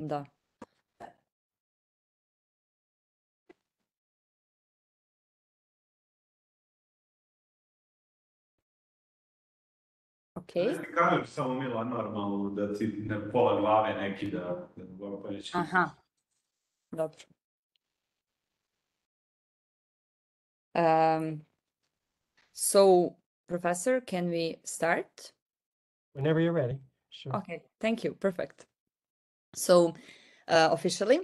Da. Ok. Kažem samo imela normalno, da ti ne pola glave neki da, da ne bomo pa reči. Aha. Dobro. Um, so, Professor, can we start? Whenever you're ready. Sure. Okay, thank you. Perfect. So, uh, officially,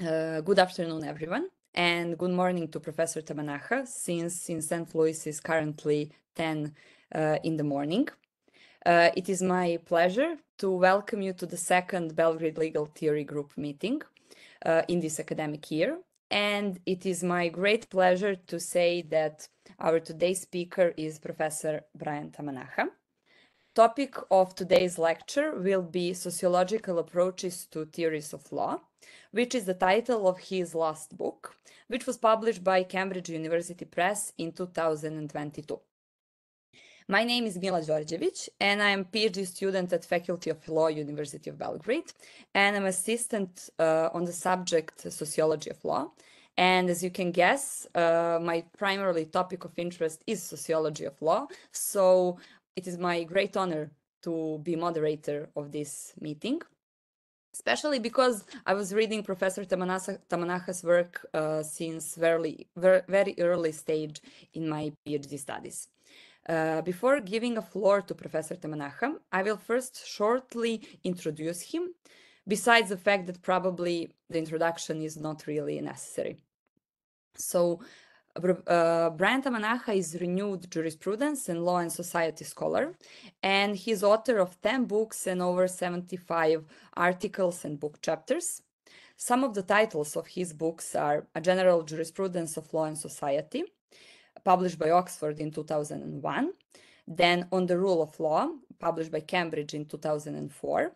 uh, good afternoon, everyone, and good morning to Professor Tamanaha, since in St. Louis is currently 10 uh, in the morning. Uh, it is my pleasure to welcome you to the second Belgrade Legal Theory Group meeting uh, in this academic year. And it is my great pleasure to say that our today's speaker is Professor Brian Tamanaha. Topic of today's lecture will be Sociological Approaches to Theories of Law, which is the title of his last book, which was published by Cambridge University Press in 2022. My name is Mila Đorđević, and I am PhD student at Faculty of Law, University of Belgrade, and I'm assistant uh, on the subject Sociology of Law. And as you can guess, uh, my primarily topic of interest is sociology of law. So it is my great honor to be moderator of this meeting, especially because I was reading Professor Tamanaha's work uh, since very, very, very early stage in my PhD studies. Uh, before giving a floor to Professor Tamanaha, I will first shortly introduce him, besides the fact that probably the introduction is not really necessary. So, uh, Brian Tamanaha is renewed jurisprudence and law and society scholar, and he's author of 10 books and over 75 articles and book chapters. Some of the titles of his books are A General Jurisprudence of Law and Society, published by Oxford in 2001, then On the Rule of Law, published by Cambridge in 2004,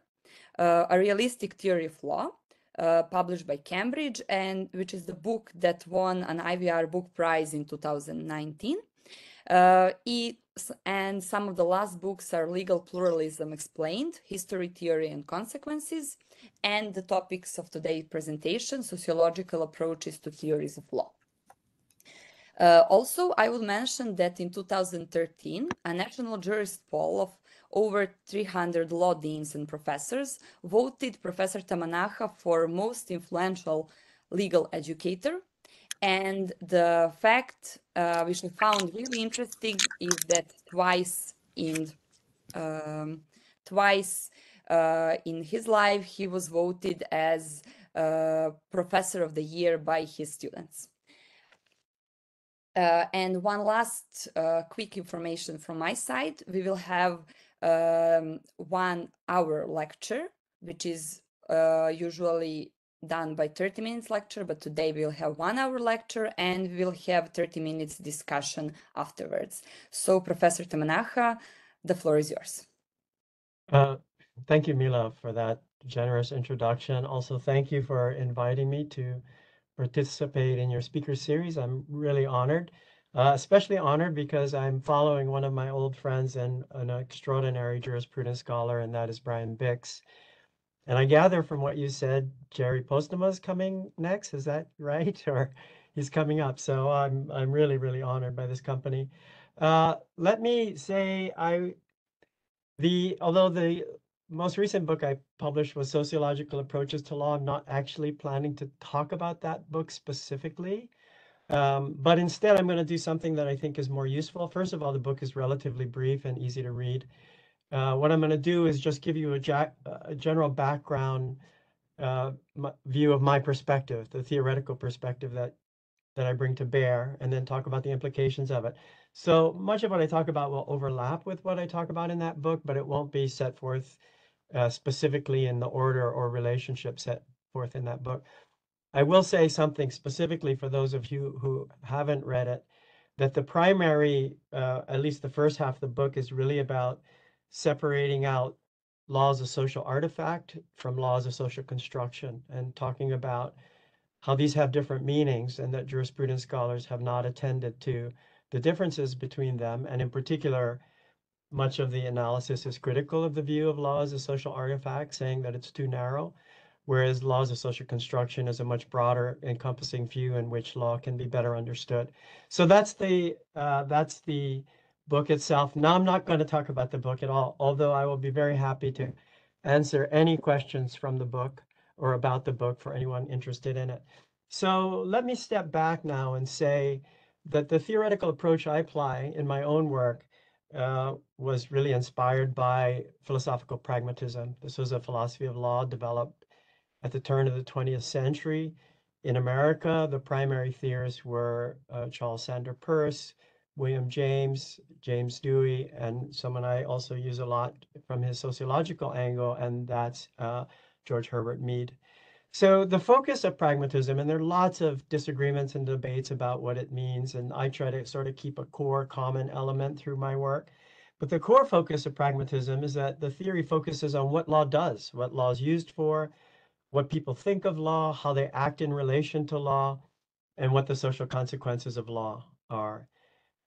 uh, A Realistic Theory of Law, uh, published by Cambridge, and which is the book that won an IVR Book Prize in 2019. Uh, it, and some of the last books are Legal Pluralism Explained, History, Theory, and Consequences, and the topics of today's presentation, Sociological Approaches to Theories of Law. Uh, also, I will mention that in 2013, a national jurist poll of over 300 law deans and professors voted Professor Tamanaha for most influential legal educator. And the fact uh, which I found really interesting is that twice in um, twice uh, in his life he was voted as uh, Professor of the Year by his students. Uh, and one last uh, quick information from my side. We will have um, one hour lecture, which is uh, usually done by 30 minutes lecture, but today we'll have one hour lecture and we'll have 30 minutes discussion afterwards. So Professor Tamanaha, the floor is yours. Uh, thank you, Mila, for that generous introduction. Also, thank you for inviting me to participate in your speaker series. I'm really honored. Uh, especially honored because I'm following one of my old friends and an extraordinary jurisprudence scholar, and that is Brian Bix. And I gather from what you said, Jerry Postema is coming next. Is that right? Or he's coming up. So I'm I'm really really honored by this company. Uh, let me say I the although the most recent book I published was Sociological Approaches to Law. I'm not actually planning to talk about that book specifically. Um, but instead, I'm going to do something that I think is more useful. First of all, the book is relatively brief and easy to read. Uh, what I'm going to do is just give you a, a general background uh, view of my perspective, the theoretical perspective that that I bring to bear, and then talk about the implications of it. So much of what I talk about will overlap with what I talk about in that book, but it won't be set forth uh, specifically in the order or relationship set forth in that book. I will say something specifically for those of you who haven't read it, that the primary, uh, at least the first half of the book, is really about separating out laws of social artifact from laws of social construction and talking about how these have different meanings and that jurisprudence scholars have not attended to the differences between them. And in particular, much of the analysis is critical of the view of law as a social artifact, saying that it's too narrow whereas laws of social construction is a much broader encompassing view in which law can be better understood. So that's the uh, that's the book itself. Now I'm not going to talk about the book at all, although I will be very happy to answer any questions from the book or about the book for anyone interested in it. So let me step back now and say that the theoretical approach I apply in my own work uh, was really inspired by philosophical pragmatism. This was a philosophy of law developed at the turn of the 20th century. In America, the primary theorists were uh, Charles Sanders Peirce, William James, James Dewey, and someone I also use a lot from his sociological angle, and that's uh, George Herbert Mead. So the focus of pragmatism, and there are lots of disagreements and debates about what it means, and I try to sort of keep a core common element through my work. But the core focus of pragmatism is that the theory focuses on what law does, what law is used for, what people think of law, how they act in relation to law, and what the social consequences of law are.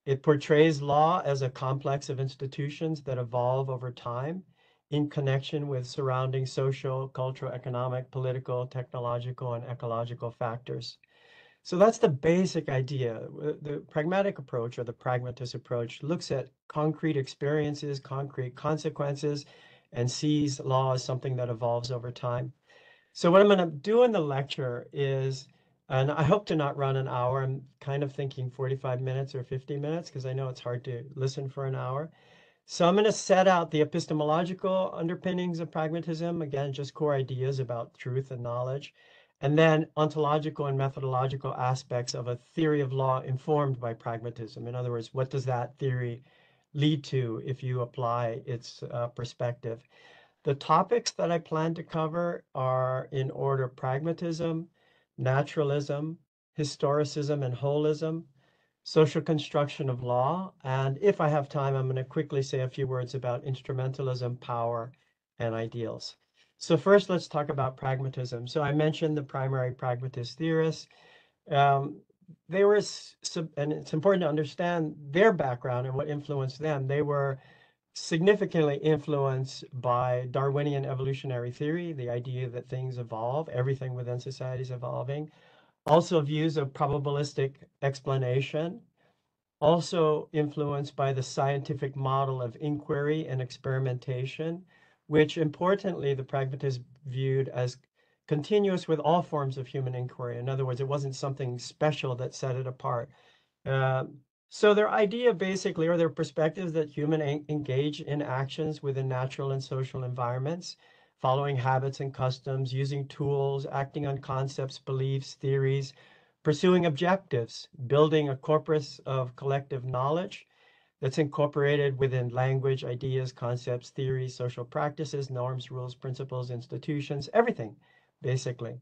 It portrays law as a complex of institutions that evolve over time in connection with surrounding social, cultural, economic, political, technological, and ecological factors. So that's the basic idea. The pragmatic approach or the pragmatist approach looks at concrete experiences, concrete consequences, and sees law as something that evolves over time. So what I'm going to do in the lecture is, and I hope to not run an hour. I'm kind of thinking 45 minutes or 50 minutes because I know it's hard to listen for an hour. So I'm going to set out the epistemological underpinnings of pragmatism, again, just core ideas about truth and knowledge, and then ontological and methodological aspects of a theory of law informed by pragmatism. In other words, what does that theory lead to if you apply its uh, perspective? The topics that I plan to cover are in order pragmatism, naturalism, historicism and holism, social construction of law. And if I have time, I'm going to quickly say a few words about instrumentalism, power, and ideals. So first, let's talk about pragmatism. So I mentioned the primary pragmatist theorists. Um, they were, and it's important to understand their background and what influenced them. They were significantly influenced by Darwinian evolutionary theory, the idea that things evolve, everything within society is evolving, also views of probabilistic explanation, also influenced by the scientific model of inquiry and experimentation, which importantly, the pragmatists viewed as continuous with all forms of human inquiry. In other words, it wasn't something special that set it apart. Uh, so their idea basically, or their perspective that human engage in actions within natural and social environments following habits and customs, using tools, acting on concepts, beliefs, theories, pursuing objectives, building a corpus of collective knowledge that's incorporated within language, ideas, concepts, theories, social practices, norms, rules, principles, institutions, everything, basically.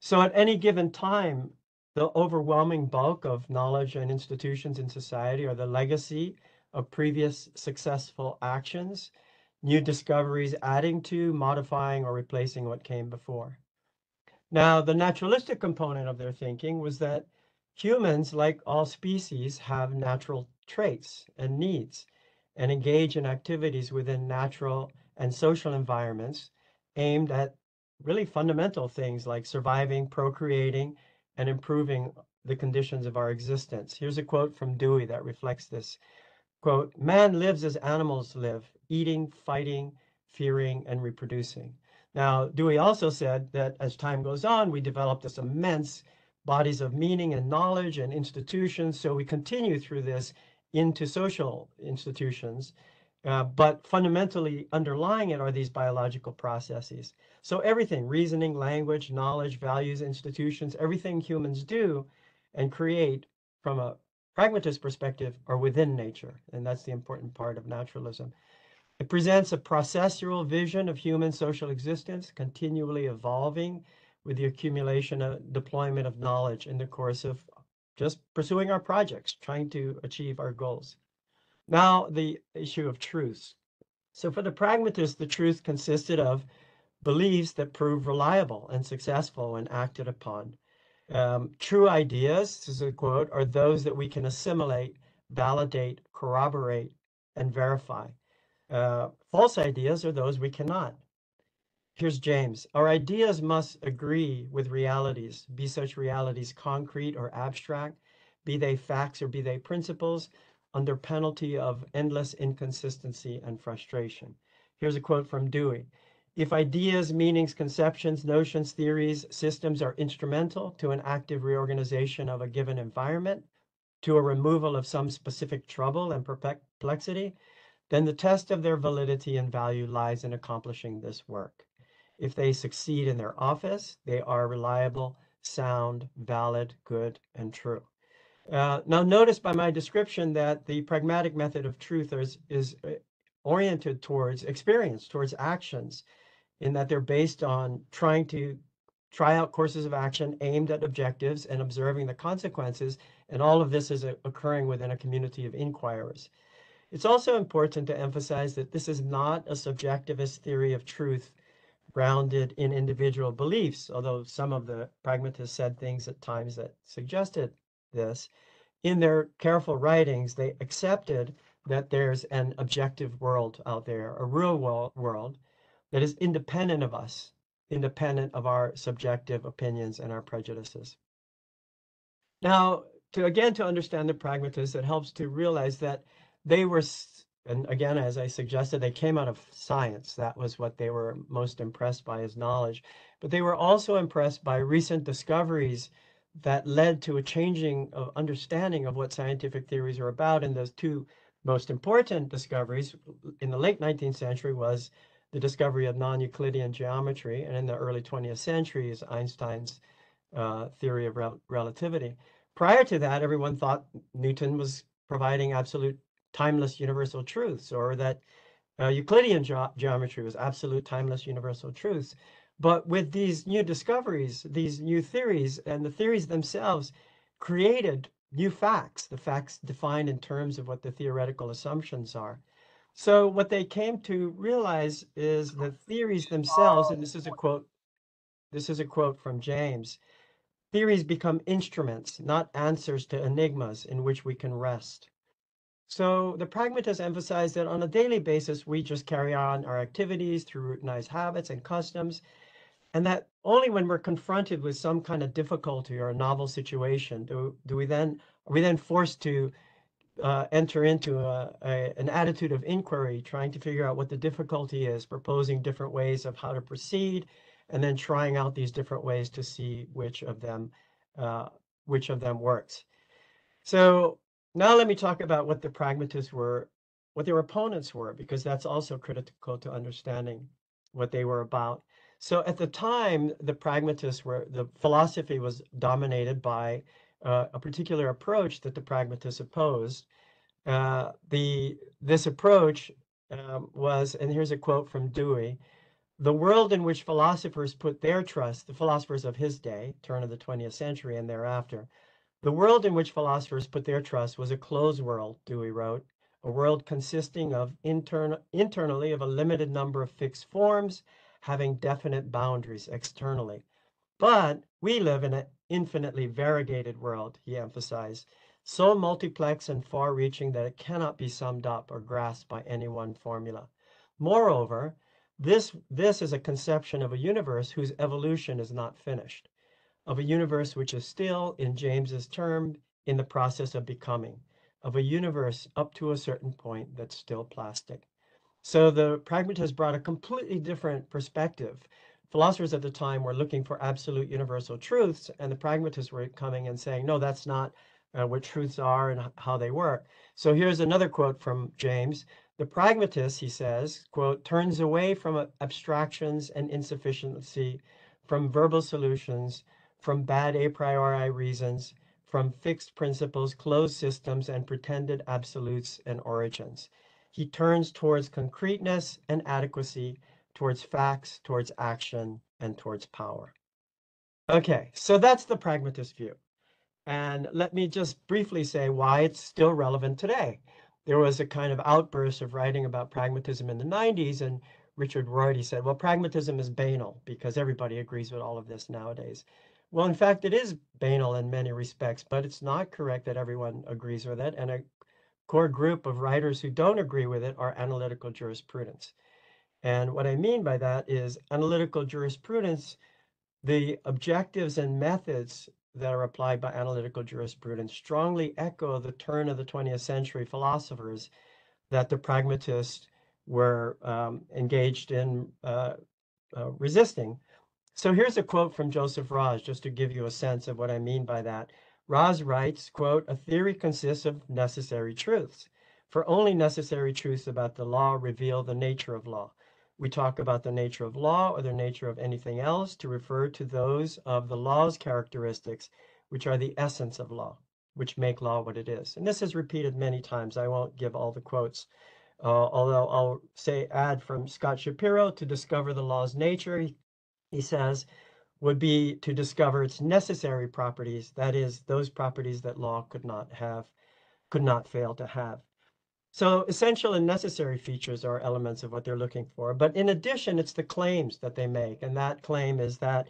So at any given time, the overwhelming bulk of knowledge and institutions in society are the legacy of previous successful actions new discoveries adding to, modifying, or replacing what came before. Now, the naturalistic component of their thinking was that humans, like all species, have natural traits and needs and engage in activities within natural and social environments aimed at really fundamental things like surviving, procreating, and improving the conditions of our existence. Here's a quote from Dewey that reflects this. Quote, man lives as animals live, eating, fighting, fearing, and reproducing. Now, Dewey also said that as time goes on, we develop this immense bodies of meaning and knowledge and institutions. So we continue through this into social institutions. Uh, but fundamentally underlying it are these biological processes. So everything, reasoning, language, knowledge, values, institutions, everything humans do and create from a pragmatist perspective are within nature. And that's the important part of naturalism. It presents a processual vision of human social existence, continually evolving with the accumulation and deployment of knowledge in the course of just pursuing our projects, trying to achieve our goals. Now, the issue of truths. So for the pragmatist, the truth consisted of beliefs that proved reliable and successful when acted upon. Um, true ideas, this is a quote, are those that we can assimilate, validate, corroborate, and verify. Uh, false ideas are those we cannot. here's James. Our ideas must agree with realities, be such realities concrete or abstract, be they facts or be they principles, under penalty of endless inconsistency and frustration. Here's a quote from Dewey. If ideas, meanings, conceptions, notions, theories, systems are instrumental to an active reorganization of a given environment, to a removal of some specific trouble and perplexity, then the test of their validity and value lies in accomplishing this work. If they succeed in their office, they are reliable, sound, valid, good, and true. Uh, now, notice by my description that the pragmatic method of truth is, is uh, oriented towards experience, towards actions, in that they're based on trying to try out courses of action aimed at objectives and observing the consequences. And all of this is a, occurring within a community of inquirers. It's also important to emphasize that this is not a subjectivist theory of truth grounded in individual beliefs, although some of the pragmatists said things at times that suggested this. In their careful writings, they accepted that there's an objective world out there, a real world that is independent of us, independent of our subjective opinions and our prejudices. Now, to again to understand the pragmatists, it helps to realize that they were, and again, as I suggested, they came out of science. That was what they were most impressed by as knowledge. But they were also impressed by recent discoveries that led to a changing of understanding of what scientific theories are about. And those two most important discoveries in the late 19th century was the discovery of non-Euclidean geometry, and in the early 20th century is Einstein's uh, theory of rel relativity. Prior to that, everyone thought Newton was providing absolute timeless universal truths or that uh, Euclidean ge geometry was absolute timeless universal truths. But with these new discoveries, these new theories, and the theories themselves created new facts, the facts defined in terms of what the theoretical assumptions are. So what they came to realize is the theories themselves, and this is a quote, this is a quote from James, theories become instruments, not answers to enigmas in which we can rest. So the pragmatists emphasize that on a daily basis, we just carry on our activities through routinized habits and customs, and that only when we're confronted with some kind of difficulty or a novel situation do, do we then are we then forced to uh, enter into a, a, an attitude of inquiry, trying to figure out what the difficulty is, proposing different ways of how to proceed, and then trying out these different ways to see which of them uh, which of them works. So now let me talk about what the pragmatists were, what their opponents were, because that's also critical to understanding what they were about. So at the time, the pragmatists were, the philosophy was dominated by uh, a particular approach that the pragmatists opposed. Uh, the, this approach um, was, and here's a quote from Dewey, the world in which philosophers put their trust, the philosophers of his day, turn of the 20th century and thereafter, the world in which philosophers put their trust was a closed world, Dewey wrote, a world consisting of intern internally of a limited number of fixed forms, having definite boundaries externally. But we live in an infinitely variegated world, he emphasized, so multiplex and far reaching that it cannot be summed up or grasped by any one formula. Moreover, this, this is a conception of a universe whose evolution is not finished of a universe which is still, in James's term, in the process of becoming, of a universe up to a certain point that's still plastic. So the pragmatists brought a completely different perspective. Philosophers at the time were looking for absolute universal truths, and the pragmatists were coming and saying, no, that's not uh, what truths are and how they work. So here's another quote from James. The pragmatist, he says, quote, turns away from abstractions and insufficiency, from verbal solutions, from bad a priori reasons, from fixed principles, closed systems, and pretended absolutes and origins. He turns towards concreteness and adequacy, towards facts, towards action, and towards power. Okay, so that's the pragmatist view. And let me just briefly say why it's still relevant today. There was a kind of outburst of writing about pragmatism in the 90s, and Richard Rorty said, well, pragmatism is banal because everybody agrees with all of this nowadays. Well, in fact, it is banal in many respects, but it's not correct that everyone agrees with it. And core group of writers who don't agree with it are analytical jurisprudence. And what I mean by that is analytical jurisprudence, the objectives and methods that are applied by analytical jurisprudence strongly echo the turn of the 20th century philosophers that the pragmatists were um, engaged in uh, uh, resisting. So here's a quote from Joseph Raz, just to give you a sense of what I mean by that. Raz writes, quote, a theory consists of necessary truths, for only necessary truths about the law reveal the nature of law. We talk about the nature of law or the nature of anything else to refer to those of the law's characteristics, which are the essence of law, which make law what it is. And this is repeated many times. I won't give all the quotes, uh, although I'll say add from Scott Shapiro to discover the law's nature. He, he says, would be to discover its necessary properties, that is, those properties that law could not have, could not fail to have. So essential and necessary features are elements of what they're looking for. But in addition, it's the claims that they make. And that claim is that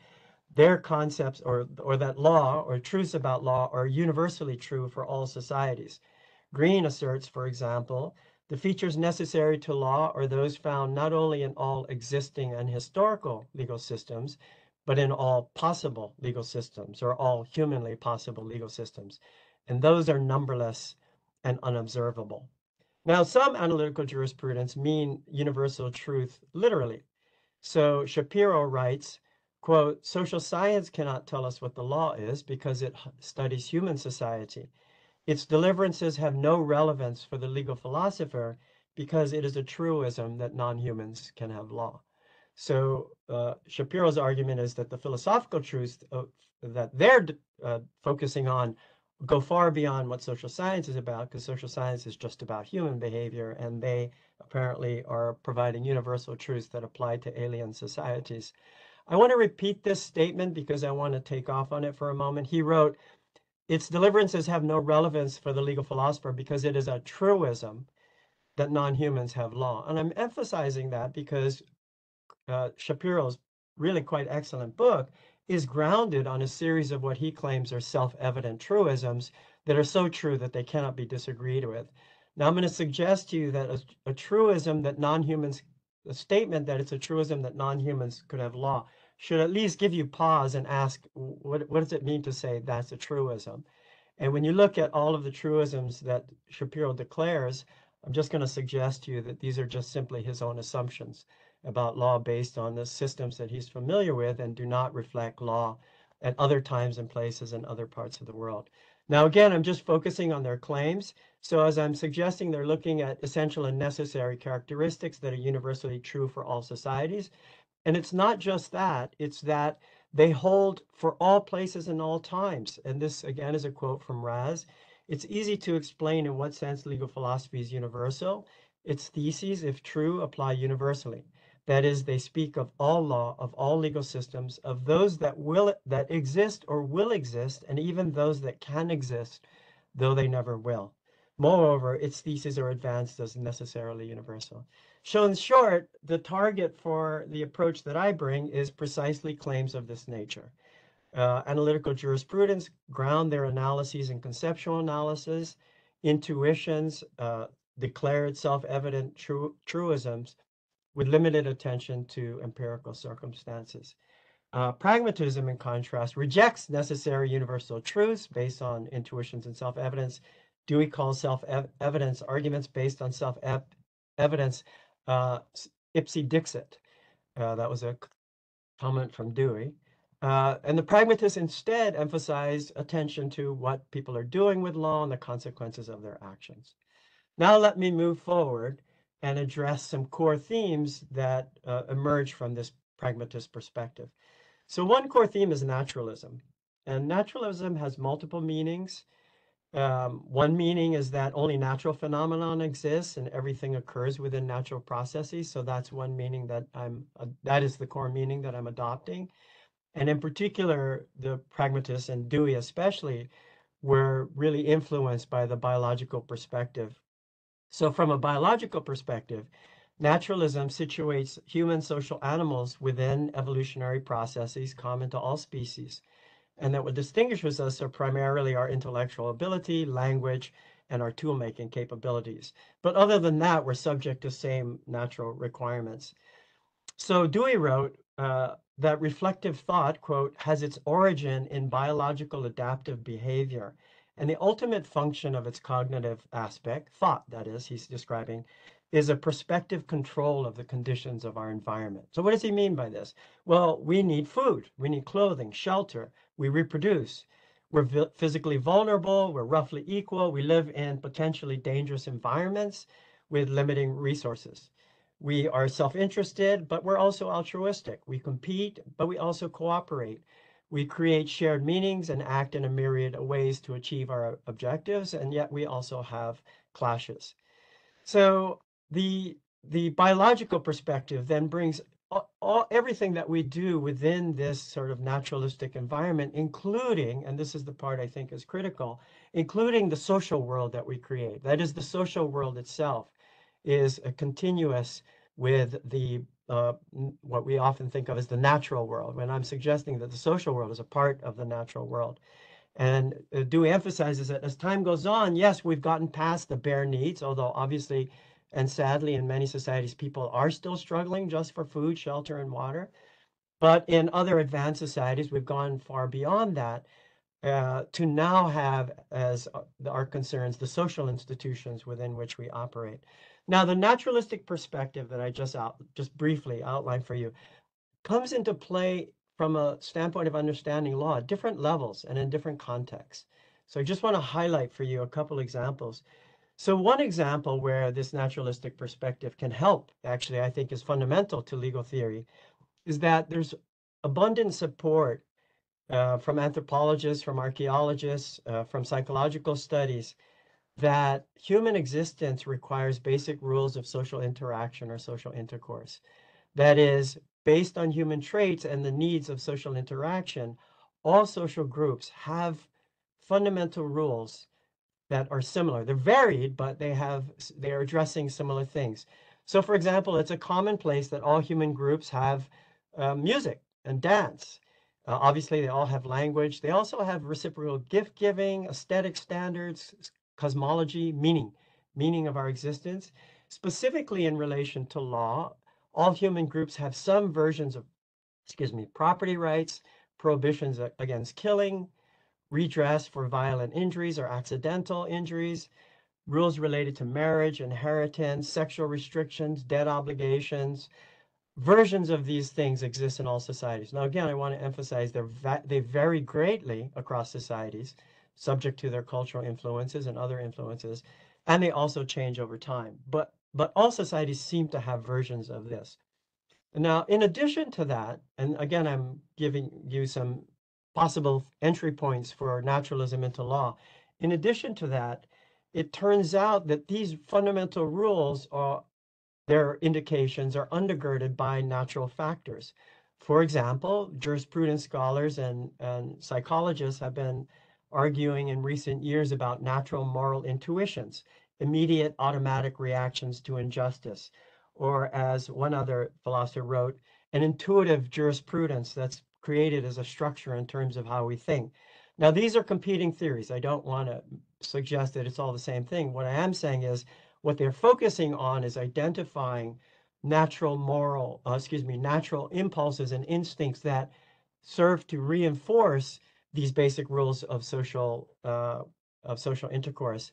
their concepts or, or that law or truths about law are universally true for all societies. Green asserts, for example, the features necessary to law are those found not only in all existing and historical legal systems, but in all possible legal systems or all humanly possible legal systems. And those are numberless and unobservable. Now, some analytical jurisprudence mean universal truth literally. So Shapiro writes, quote, social science cannot tell us what the law is because it studies human society. Its deliverances have no relevance for the legal philosopher because it is a truism that non-humans can have law. So uh, Shapiro's argument is that the philosophical truths that they're uh, focusing on go far beyond what social science is about because social science is just about human behavior and they apparently are providing universal truths that apply to alien societies. I want to repeat this statement because I want to take off on it for a moment. He wrote, its deliverances have no relevance for the legal philosopher because it is a truism that non-humans have law. And I'm emphasizing that because uh, Shapiro's really quite excellent book is grounded on a series of what he claims are self-evident truisms that are so true that they cannot be disagreed with. Now, I'm going to suggest to you that a, a truism that non-humans, a statement that it's a truism that non-humans could have law, should at least give you pause and ask, what, what does it mean to say that's a truism? And when you look at all of the truisms that Shapiro declares, I'm just going to suggest to you that these are just simply his own assumptions about law based on the systems that he's familiar with and do not reflect law at other times and places in other parts of the world. Now, again, I'm just focusing on their claims. So as I'm suggesting, they're looking at essential and necessary characteristics that are universally true for all societies. And it's not just that, it's that they hold for all places and all times. And this, again, is a quote from Raz. It's easy to explain in what sense legal philosophy is universal. Its theses, if true, apply universally. That is, they speak of all law, of all legal systems, of those that will that exist or will exist, and even those that can exist, though they never will. Moreover, its theses are advanced as necessarily universal. So in short, the target for the approach that I bring is precisely claims of this nature. Uh, analytical jurisprudence ground their analyses in conceptual analysis, intuitions, uh, declared self-evident tru truisms, with limited attention to empirical circumstances. Uh, pragmatism, in contrast, rejects necessary universal truths based on intuitions and self-evidence. Dewey calls self-evidence arguments based on self-evidence uh, ipse dixit. Uh, that was a comment from Dewey. Uh, and the pragmatists instead emphasize attention to what people are doing with law and the consequences of their actions. Now let me move forward and address some core themes that uh, emerge from this pragmatist perspective. So one core theme is naturalism. And naturalism has multiple meanings. Um, one meaning is that only natural phenomenon exists and everything occurs within natural processes. So that's one meaning that I'm, uh, that is the core meaning that I'm adopting. And in particular, the pragmatists and Dewey especially were really influenced by the biological perspective so from a biological perspective, naturalism situates human social animals within evolutionary processes common to all species. And that what distinguishes us are primarily our intellectual ability, language, and our tool-making capabilities. But other than that, we're subject to same natural requirements. So Dewey wrote uh, that reflective thought, quote, has its origin in biological adaptive behavior. And the ultimate function of its cognitive aspect, thought, that is, he's describing, is a prospective control of the conditions of our environment. So, what does he mean by this? Well, we need food, we need clothing, shelter, we reproduce. We're physically vulnerable, we're roughly equal, we live in potentially dangerous environments with limiting resources. We are self interested, but we're also altruistic. We compete, but we also cooperate. We create shared meanings and act in a myriad of ways to achieve our objectives, and yet we also have clashes. So the the biological perspective then brings all, all, everything that we do within this sort of naturalistic environment, including, and this is the part I think is critical, including the social world that we create. That is, the social world itself is a continuous with the uh, what we often think of as the natural world, when I'm suggesting that the social world is a part of the natural world. And uh, Dewey emphasizes that as time goes on, yes, we've gotten past the bare needs, although obviously and sadly, in many societies, people are still struggling just for food, shelter, and water. But in other advanced societies, we've gone far beyond that uh, to now have as uh, our concerns the social institutions within which we operate. Now, the naturalistic perspective that I just out, just briefly outlined for you comes into play from a standpoint of understanding law at different levels and in different contexts. So I just want to highlight for you a couple examples. So one example where this naturalistic perspective can help, actually, I think is fundamental to legal theory, is that there's abundant support uh, from anthropologists, from archaeologists, uh, from psychological studies that human existence requires basic rules of social interaction or social intercourse. That is, based on human traits and the needs of social interaction, all social groups have fundamental rules that are similar. They're varied, but they have they are addressing similar things. So, for example, it's a commonplace that all human groups have uh, music and dance. Uh, obviously, they all have language. They also have reciprocal gift giving, aesthetic standards, cosmology, meaning, meaning of our existence. Specifically in relation to law, all human groups have some versions of, excuse me, property rights, prohibitions against killing, redress for violent injuries or accidental injuries, rules related to marriage, inheritance, sexual restrictions, debt obligations. Versions of these things exist in all societies. Now, again, I want to emphasize they vary greatly across societies, subject to their cultural influences and other influences, and they also change over time. But but all societies seem to have versions of this. Now, in addition to that, and again, I'm giving you some possible entry points for naturalism into law. In addition to that, it turns out that these fundamental rules are their indications are undergirded by natural factors. For example, jurisprudence scholars and, and psychologists have been arguing in recent years about natural moral intuitions, immediate automatic reactions to injustice, or as one other philosopher wrote, an intuitive jurisprudence that's created as a structure in terms of how we think. Now, these are competing theories. I don't want to suggest that it's all the same thing. What I am saying is what they're focusing on is identifying natural moral, uh, excuse me, natural impulses and instincts that serve to reinforce these basic rules of social uh, of social intercourse.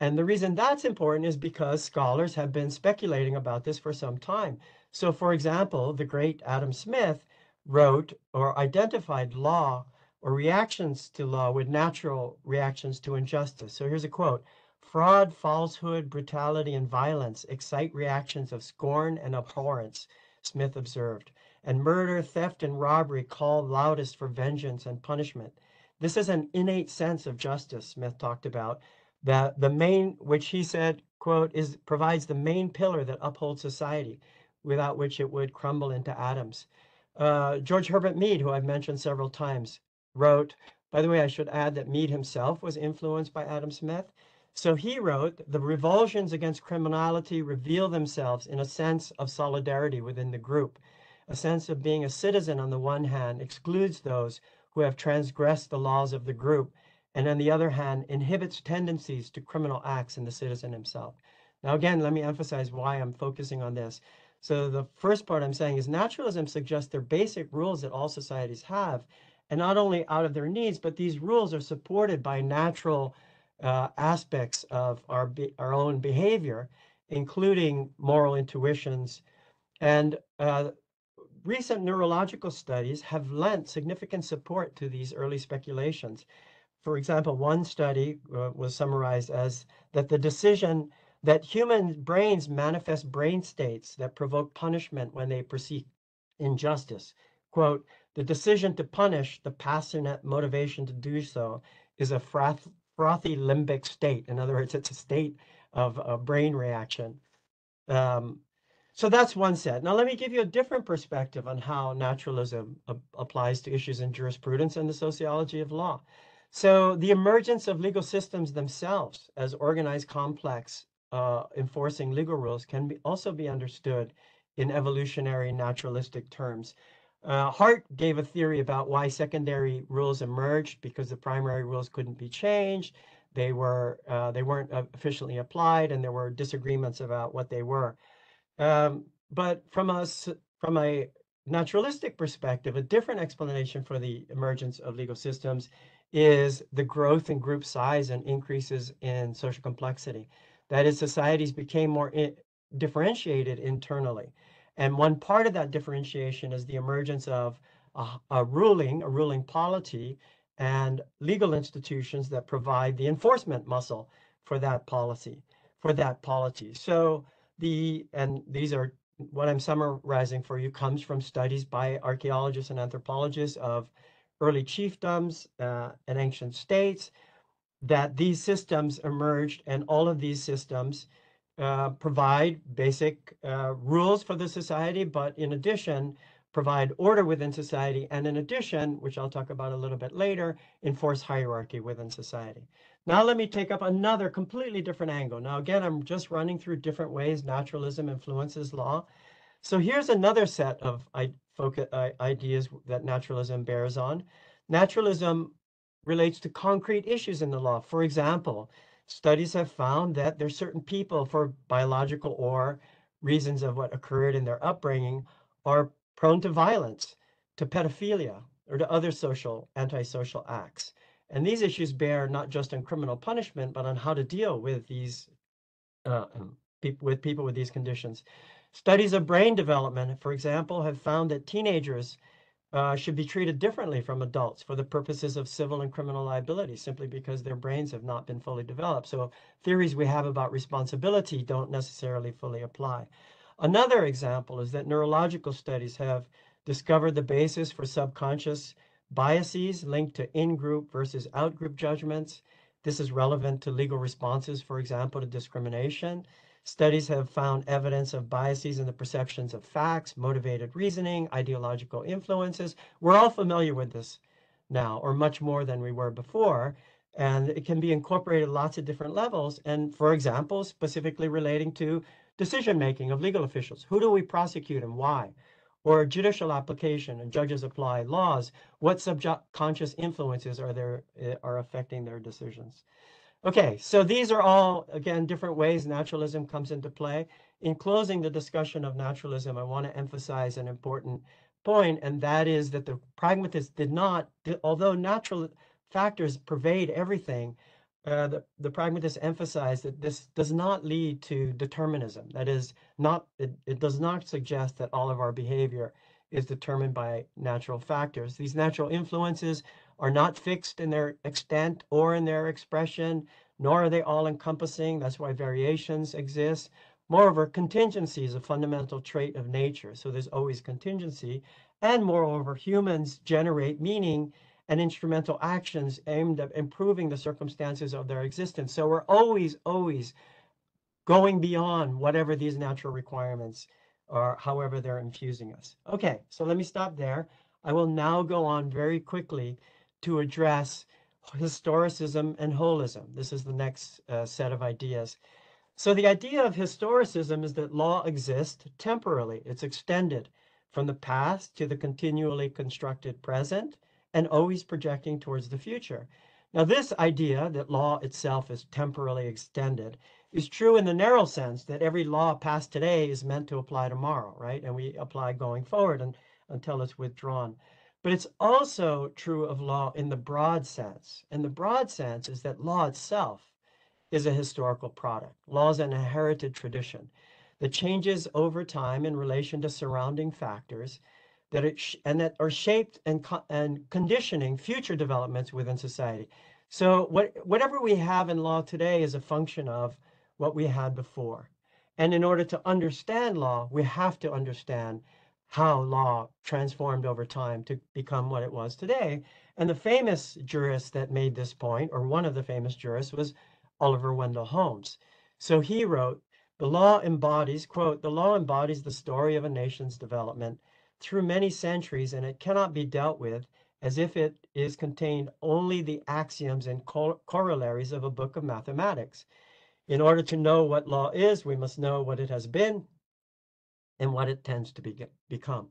And the reason that's important is because scholars have been speculating about this for some time. So, for example, the great Adam Smith wrote or identified law or reactions to law with natural reactions to injustice. So here's a quote Fraud, falsehood, brutality, and violence excite reactions of scorn and abhorrence, Smith observed. And murder, theft, and robbery call loudest for vengeance and punishment. This is an innate sense of justice, Smith talked about, that the main, which he said, quote, is provides the main pillar that upholds society, without which it would crumble into atoms. Uh, George Herbert Mead, who I've mentioned several times, wrote, by the way, I should add that Mead himself was influenced by Adam Smith. So he wrote, the revulsions against criminality reveal themselves in a sense of solidarity within the group. A sense of being a citizen on the one hand excludes those who have transgressed the laws of the group, and on the other hand, inhibits tendencies to criminal acts in the citizen himself. Now, again, let me emphasize why I'm focusing on this. So the first part I'm saying is naturalism suggests they're basic rules that all societies have, and not only out of their needs, but these rules are supported by natural uh, aspects of our be- our own behavior, including moral intuitions, and uh, recent neurological studies have lent significant support to these early speculations. For example, one study uh, was summarized as that the decision that human brains manifest brain states that provoke punishment when they perceive injustice. Quote, the decision to punish, the passionate motivation to do so, is a froth, frothy limbic state. In other words, it's a state of a brain reaction. Um, so that's one set. Now, let me give you a different perspective on how naturalism applies to issues in jurisprudence and the sociology of law. So, the emergence of legal systems themselves as organized, complex, uh, enforcing legal rules can be, also be understood in evolutionary naturalistic terms. Uh, Hart gave a theory about why secondary rules emerged because the primary rules couldn't be changed. They were uh, they weren't efficiently applied, and there were disagreements about what they were. Um, but from us, from a naturalistic perspective, a different explanation for the emergence of legal systems is the growth in group size and increases in social complexity. That is, societies became more in, differentiated internally. And one part of that differentiation is the emergence of a, a ruling, a ruling polity, and legal institutions that provide the enforcement muscle for that policy, for that polity. So the and these are what I'm summarizing for you comes from studies by archaeologists and anthropologists of early chiefdoms uh, and ancient states that these systems emerged and all of these systems uh, provide basic uh, rules for the society, but in addition, provide order within society, and in addition, which I'll talk about a little bit later, enforce hierarchy within society. Now let me take up another completely different angle. Now again, I'm just running through different ways naturalism influences law. So here's another set of ideas that naturalism bears on. Naturalism relates to concrete issues in the law. For example, studies have found that there's certain people for biological or reasons of what occurred in their upbringing are prone to violence, to pedophilia, or to other social antisocial acts. And these issues bear not just on criminal punishment, but on how to deal with these uh, um, with people with these conditions. Studies of brain development, for example, have found that teenagers uh, should be treated differently from adults for the purposes of civil and criminal liability, simply because their brains have not been fully developed. So theories we have about responsibility don't necessarily fully apply. Another example is that neurological studies have discovered the basis for subconscious biases linked to in-group versus out-group judgments. This is relevant to legal responses, for example, to discrimination. Studies have found evidence of biases in the perceptions of facts, motivated reasoning, ideological influences. We're all familiar with this now, or much more than we were before. And it can be incorporated at lots of different levels. And for example, specifically relating to decision making of legal officials. Who do we prosecute and why? Or judicial application and judges apply laws, what subconscious influences are there eh, are affecting their decisions? Okay, so these are all, again, different ways naturalism comes into play. In closing the discussion of naturalism, I want to emphasize an important point, and that is that the pragmatists did not, although natural factors pervade everything, uh, the, the pragmatists emphasize that this does not lead to determinism. That is, not it, it does not suggest that all of our behavior is determined by natural factors. These natural influences are not fixed in their extent or in their expression, nor are they all encompassing. That's why variations exist. Moreover, contingency is a fundamental trait of nature. So there's always contingency. And moreover, humans generate meaning and instrumental actions aimed at improving the circumstances of their existence. So we're always, always going beyond whatever these natural requirements are, however they're infusing us. Okay, so let me stop there. I will now go on very quickly to address historicism and holism. This is the next uh, set of ideas. So the idea of historicism is that law exists temporally. It's extended from the past to the continually constructed present and always projecting towards the future. Now, this idea that law itself is temporally extended is true in the narrow sense that every law passed today is meant to apply tomorrow, right? And we apply going forward and, until it's withdrawn. But it's also true of law in the broad sense. And the broad sense is that law itself is a historical product. Law is an inherited tradition that changes over time in relation to surrounding factors that it and that are shaped and, and conditioning future developments within society. So what, whatever we have in law today is a function of what we had before. And in order to understand law, we have to understand how law transformed over time to become what it was today. And the famous jurist that made this point, or one of the famous jurists, was Oliver Wendell Holmes. So he wrote, the law embodies, quote, the law embodies the story of a nation's development through many centuries, and it cannot be dealt with as if it is contained only the axioms and corollaries of a book of mathematics. In order to know what law is, we must know what it has been and what it tends to be, become.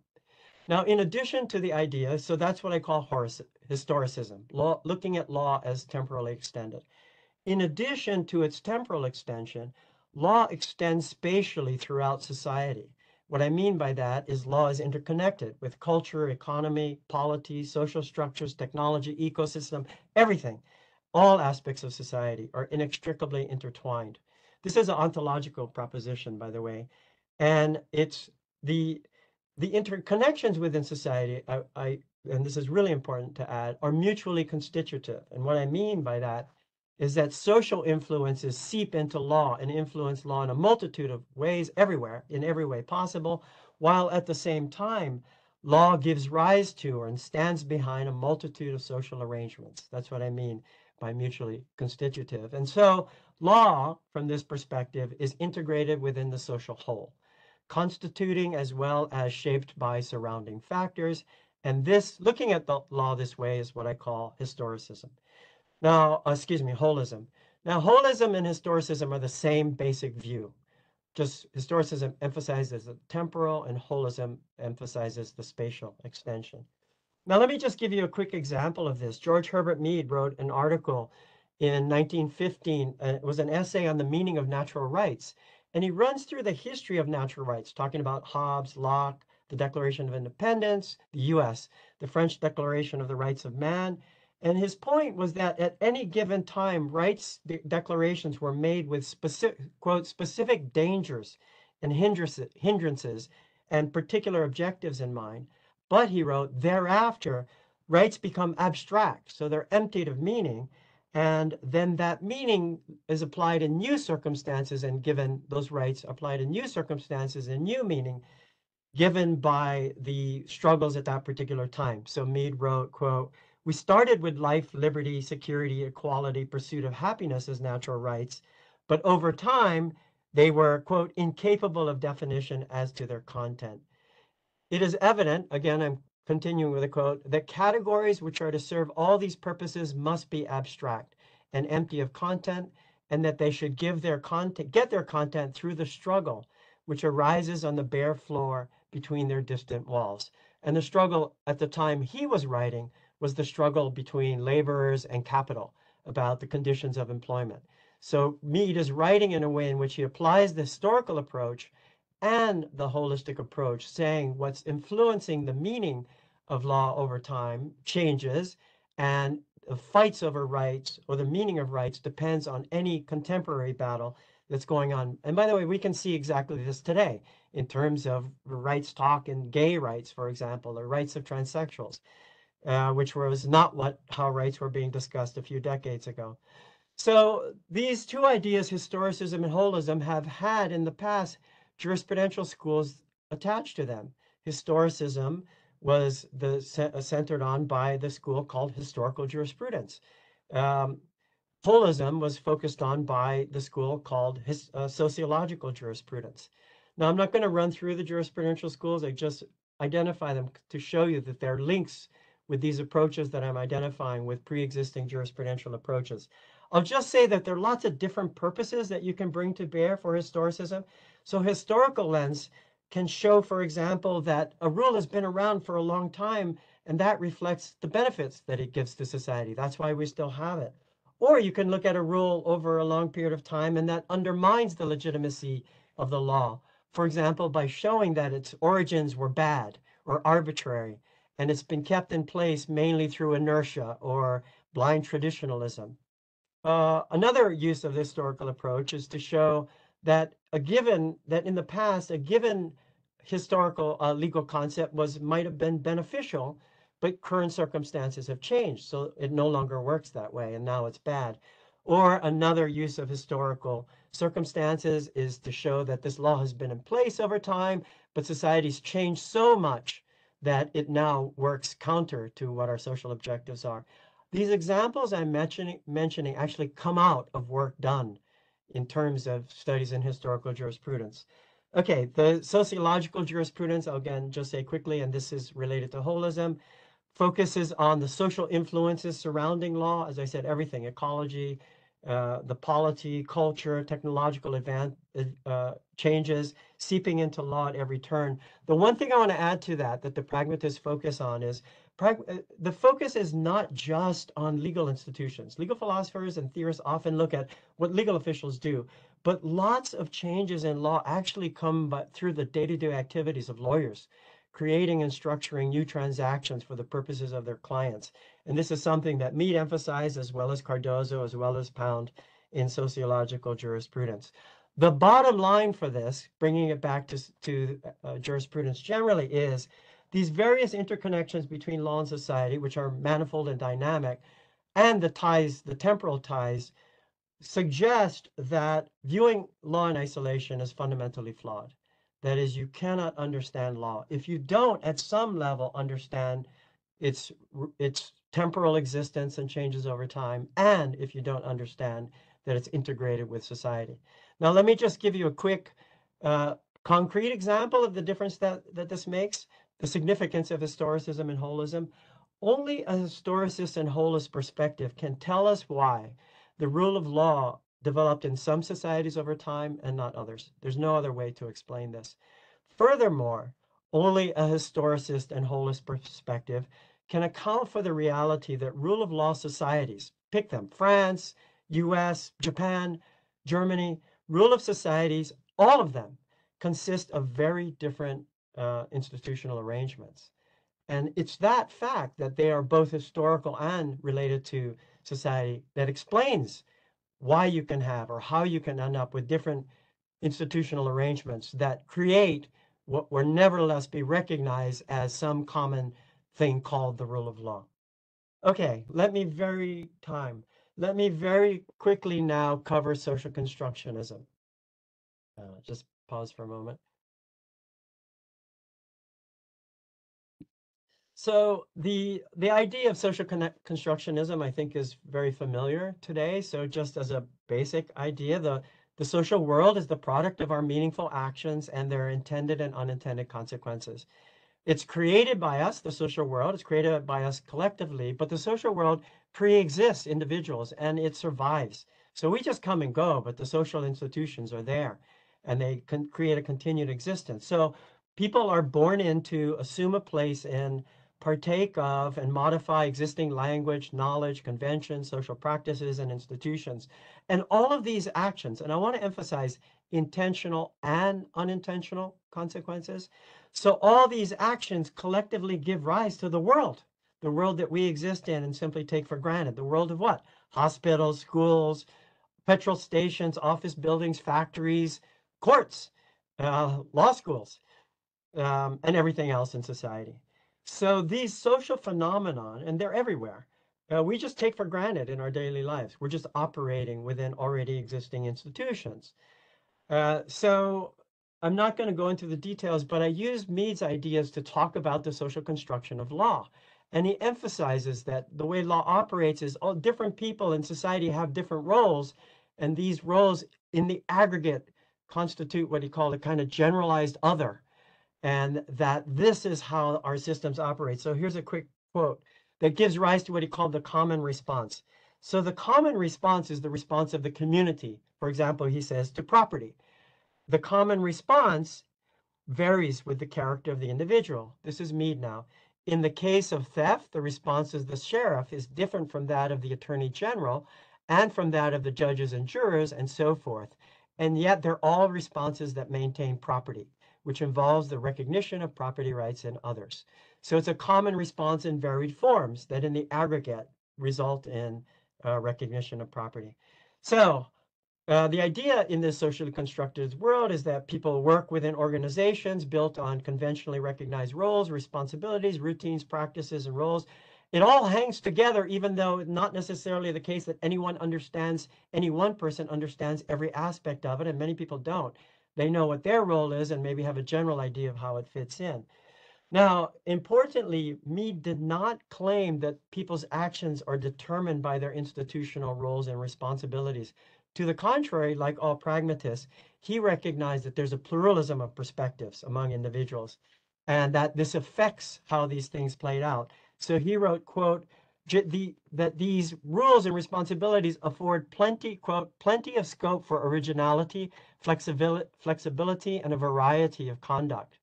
Now, in addition to the idea, so that's what I call historicism, law, looking at law as temporally extended. In addition to its temporal extension, law extends spatially throughout society. What I mean by that is law is interconnected with culture, economy, polity, social structures, technology, ecosystem, everything. All aspects of society are inextricably intertwined. This is an ontological proposition, by the way, and it's the the interconnections within society. I, I and this is really important to add, are mutually constitutive. And what I mean by that is that social influences seep into law and influence law in a multitude of ways everywhere, in every way possible, while at the same time, law gives rise to and stands behind a multitude of social arrangements. That's what I mean by mutually constitutive. And so law, from this perspective, is integrated within the social whole, constituting as well as shaped by surrounding factors. And this, looking at the law this way, is what I call historicism. Now, uh, excuse me, holism. Now, holism and historicism are the same basic view. Just historicism emphasizes the temporal and holism emphasizes the spatial extension. Now, let me just give you a quick example of this. George Herbert Mead wrote an article in 1915. Uh, it was an essay on the meaning of natural rights. And he runs through the history of natural rights, talking about Hobbes, Locke, the Declaration of Independence, the US, the French Declaration of the Rights of Man, and his point was that at any given time, rights de declarations were made with specific, quote, specific dangers and hindrances and particular objectives in mind. But he wrote, thereafter, rights become abstract, so they're emptied of meaning. And then that meaning is applied in new circumstances and given those rights applied in new circumstances and new meaning given by the struggles at that particular time. So Mead wrote, quote, we started with life, liberty, security, equality, pursuit of happiness as natural rights, but over time, they were, quote, incapable of definition as to their content. It is evident, again, I'm continuing with a quote, that categories which are to serve all these purposes must be abstract and empty of content, and that they should give their content, get their content through the struggle which arises on the bare floor between their distant walls. And the struggle at the time he was writing was the struggle between laborers and capital about the conditions of employment. So Mead is writing in a way in which he applies the historical approach and the holistic approach, saying what's influencing the meaning of law over time changes, and the fights over rights or the meaning of rights depends on any contemporary battle that's going on. And by the way, we can see exactly this today in terms of rights talk and gay rights, for example, or rights of transsexuals uh, which was not what how rights were being discussed a few decades ago. So these two ideas, historicism and holism, have had in the past jurisprudential schools attached to them. Historicism was the uh, centered on by the school called historical jurisprudence. Um, holism was focused on by the school called his, uh, sociological jurisprudence. Now, I'm not going to run through the jurisprudential schools. I just identify them to show you that there are links with these approaches that I'm identifying with pre-existing jurisprudential approaches. I'll just say that there are lots of different purposes that you can bring to bear for historicism. So historical lens can show, for example, that a rule has been around for a long time and that reflects the benefits that it gives to society. That's why we still have it. Or you can look at a rule over a long period of time and that undermines the legitimacy of the law. For example, by showing that its origins were bad or arbitrary, and it's been kept in place mainly through inertia or blind traditionalism. Uh, another use of the historical approach is to show that a given, that in the past, a given historical uh, legal concept was might have been beneficial but current circumstances have changed, so it no longer works that way, and now it's bad. Or another use of historical circumstances is to show that this law has been in place over time, but society's changed so much that it now works counter to what our social objectives are. These examples I'm mentioning, mentioning actually come out of work done in terms of studies in historical jurisprudence. Okay, the sociological jurisprudence, I'll again just say quickly, and this is related to holism focuses on the social influences surrounding law. As I said, everything, ecology, uh, the polity, culture, technological advance, uh, changes seeping into law at every turn. The one thing I want to add to that, that the pragmatists focus on is, uh, the focus is not just on legal institutions. Legal philosophers and theorists often look at what legal officials do, but lots of changes in law actually come by, through the day-to-day -day activities of lawyers creating and structuring new transactions for the purposes of their clients. And this is something that Mead emphasized as well as Cardozo, as well as Pound in sociological jurisprudence. The bottom line for this, bringing it back to, to uh, jurisprudence generally, is these various interconnections between law and society, which are manifold and dynamic, and the ties, the temporal ties, suggest that viewing law in isolation is fundamentally flawed. That is, you cannot understand law. If you don't, at some level, understand its, its temporal existence and changes over time, and if you don't understand that it's integrated with society. Now, let me just give you a quick uh, concrete example of the difference that, that this makes, the significance of historicism and holism. Only a historicist and holist perspective can tell us why the rule of law developed in some societies over time and not others. There's no other way to explain this. Furthermore, only a historicist and holist perspective can account for the reality that rule of law societies, pick them, France, US, Japan, Germany, rule of societies, all of them consist of very different uh, institutional arrangements. And it's that fact that they are both historical and related to society that explains why you can have or how you can end up with different institutional arrangements that create what will nevertheless be recognized as some common thing called the rule of law. Okay, let me very time. Let me very quickly now cover social constructionism. Uh, just pause for a moment. So the the idea of social constructionism, I think, is very familiar today. So just as a basic idea, the the social world is the product of our meaningful actions and their intended and unintended consequences. It's created by us, the social world. It's created by us collectively, but the social world pre-exists individuals and it survives. So we just come and go, but the social institutions are there and they can create a continued existence. So people are born into assume a place in partake of and modify existing language, knowledge, conventions, social practices, and institutions. And all of these actions, and I want to emphasize intentional and unintentional consequences. So all these actions collectively give rise to the world, the world that we exist in and simply take for granted. The world of what? Hospitals, schools, petrol stations, office buildings, factories, courts, uh, law schools, um, and everything else in society. So these social phenomenon, and they're everywhere, uh, we just take for granted in our daily lives. We're just operating within already existing institutions. Uh, so I'm not going to go into the details, but I use Mead's ideas to talk about the social construction of law. And he emphasizes that the way law operates is all different people in society have different roles, and these roles in the aggregate constitute what he called a kind of generalized other and that this is how our systems operate. So here's a quick quote that gives rise to what he called the common response. So the common response is the response of the community. For example, he says to property. The common response varies with the character of the individual. This is Mead now. In the case of theft, the response of the sheriff is different from that of the attorney general and from that of the judges and jurors and so forth. And yet they're all responses that maintain property, which involves the recognition of property rights in others. So it's a common response in varied forms that in the aggregate result in uh, recognition of property. So uh, the idea in this socially constructed world is that people work within organizations built on conventionally recognized roles, responsibilities, routines, practices, and roles. It all hangs together, even though it's not necessarily the case that anyone understands, any one person understands every aspect of it, and many people don't. They know what their role is and maybe have a general idea of how it fits in. Now, importantly, Mead did not claim that people's actions are determined by their institutional roles and responsibilities. To the contrary, like all pragmatists, he recognized that there's a pluralism of perspectives among individuals and that this affects how these things played out. So he wrote, quote, the, that these rules and responsibilities afford plenty, quote, plenty of scope for originality, flexibility, flexibility, and a variety of conduct.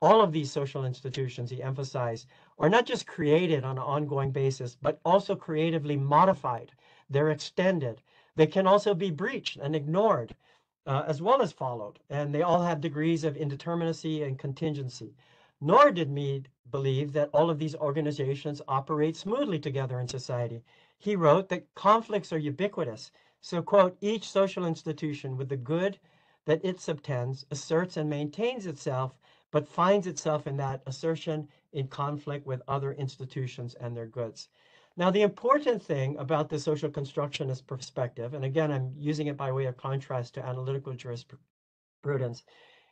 All of these social institutions, he emphasized, are not just created on an ongoing basis, but also creatively modified. They're extended. They can also be breached and ignored, uh, as well as followed. And they all have degrees of indeterminacy and contingency. Nor did Mead believe that all of these organizations operate smoothly together in society. He wrote that conflicts are ubiquitous. So, quote, each social institution with the good that it subtends asserts and maintains itself but finds itself in that assertion in conflict with other institutions and their goods. Now, the important thing about the social constructionist perspective, and again, I'm using it by way of contrast to analytical jurisprudence,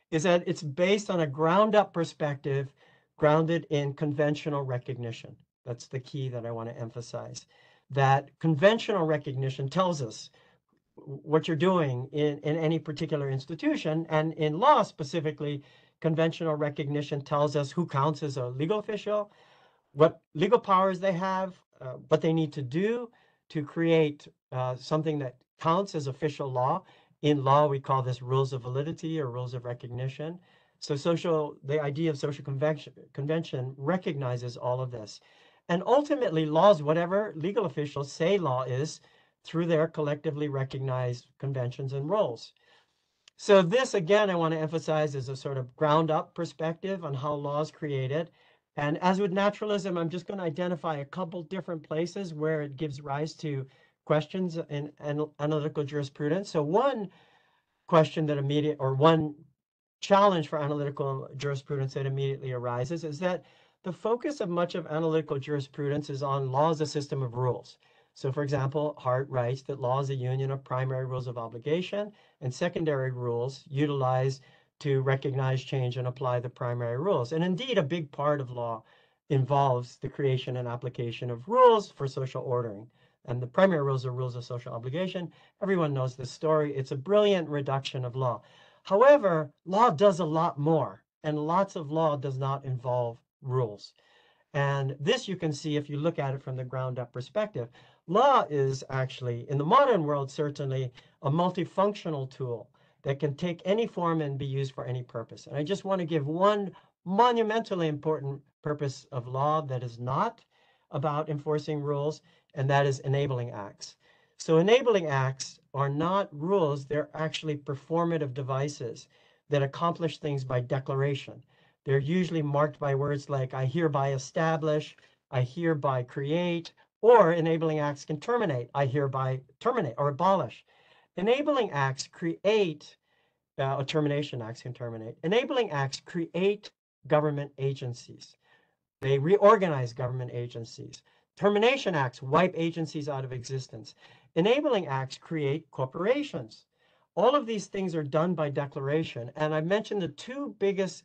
is that it's based on a ground up perspective grounded in conventional recognition. That's the key that I want to emphasize. That conventional recognition tells us what you're doing in, in any particular institution, and in law specifically, conventional recognition tells us who counts as a legal official, what legal powers they have, uh, what they need to do to create uh, something that counts as official law. In law, we call this rules of validity or rules of recognition. So social, the idea of social convention, convention recognizes all of this. And ultimately, laws, whatever legal officials say law is, through their collectively recognized conventions and roles. So this, again, I want to emphasize is a sort of ground up perspective on how law is created. And as with naturalism, I'm just going to identify a couple different places where it gives rise to questions in, analytical jurisprudence. So one question that immediate or one challenge for analytical jurisprudence that immediately arises is that the focus of much of analytical jurisprudence is on law as a system of rules. So for example, Hart writes that law is a union of primary rules of obligation and secondary rules utilized to recognize, change, and apply the primary rules. And indeed, a big part of law involves the creation and application of rules for social ordering. And the primary rules are rules of social obligation. Everyone knows this story. It's a brilliant reduction of law. However, law does a lot more, and lots of law does not involve rules. And this you can see if you look at it from the ground up perspective. Law is actually, in the modern world, certainly a multifunctional tool that can take any form and be used for any purpose. And I just want to give one monumentally important purpose of law that is not about enforcing rules, and that is enabling acts. So enabling acts are not rules, they're actually performative devices that accomplish things by declaration. They're usually marked by words like, I hereby establish, I hereby create, or enabling acts can terminate. I hereby terminate or abolish. Enabling acts create, uh, termination acts can terminate. Enabling acts create government agencies. They reorganize government agencies. Termination acts wipe agencies out of existence. Enabling acts create corporations. All of these things are done by declaration. And I mentioned the two biggest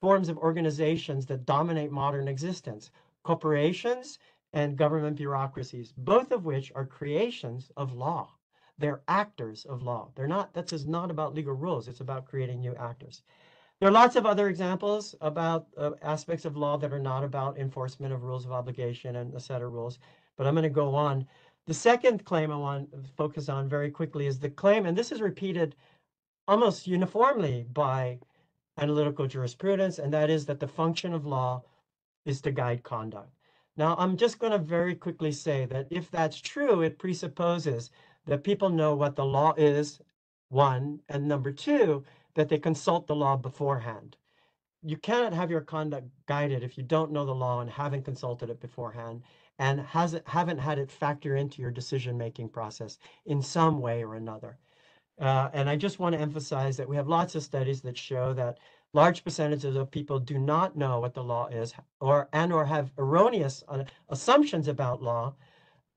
forms of organizations that dominate modern existence corporations and government bureaucracies, both of which are creations of law. They're actors of law. They're not, this is not about legal rules, it's about creating new actors. There are lots of other examples about uh, aspects of law that are not about enforcement of rules of obligation and a set of rules, but I'm going to go on. The second claim I want to focus on very quickly is the claim, and this is repeated almost uniformly by analytical jurisprudence, and that is that the function of law is to guide conduct. Now, I'm just going to very quickly say that if that's true, it presupposes that people know what the law is, one, and number two, that they consult the law beforehand. You cannot have your conduct guided if you don't know the law and haven't consulted it beforehand and hasn't haven't had it factor into your decision making process in some way or another. Uh, and I just want to emphasize that we have lots of studies that show that large percentages of people do not know what the law is or and or have erroneous uh, assumptions about law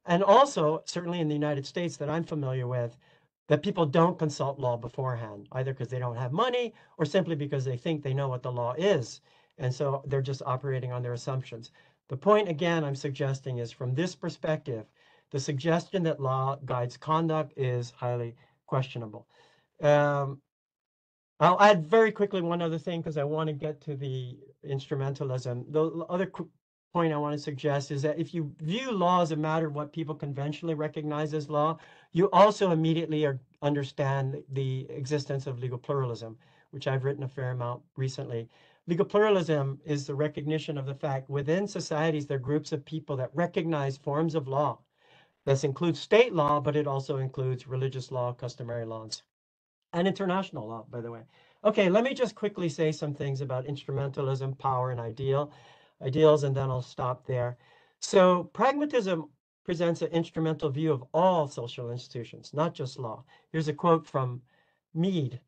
and also certainly in the united states that i'm familiar with that people don't consult law beforehand either because they don't have money or simply because they think they know what the law is. And so they're just operating on their assumptions. The point again i'm suggesting is from this perspective the suggestion that law guides conduct is highly questionable. Um, I'll add very quickly one other thing because I want to get to the instrumentalism. The other point I want to suggest is that if you view law as a matter of what people conventionally recognize as law, you also immediately are, understand the existence of legal pluralism, which I've written a fair amount recently. Legal pluralism is the recognition of the fact within societies there are groups of people that recognize forms of law. This includes state law, but it also includes religious law, customary laws and international law, by the way. Okay, let me just quickly say some things about instrumentalism, power, and ideal, ideals, and then I'll stop there. So pragmatism presents an instrumental view of all social institutions, not just law. Here's a quote from Mead,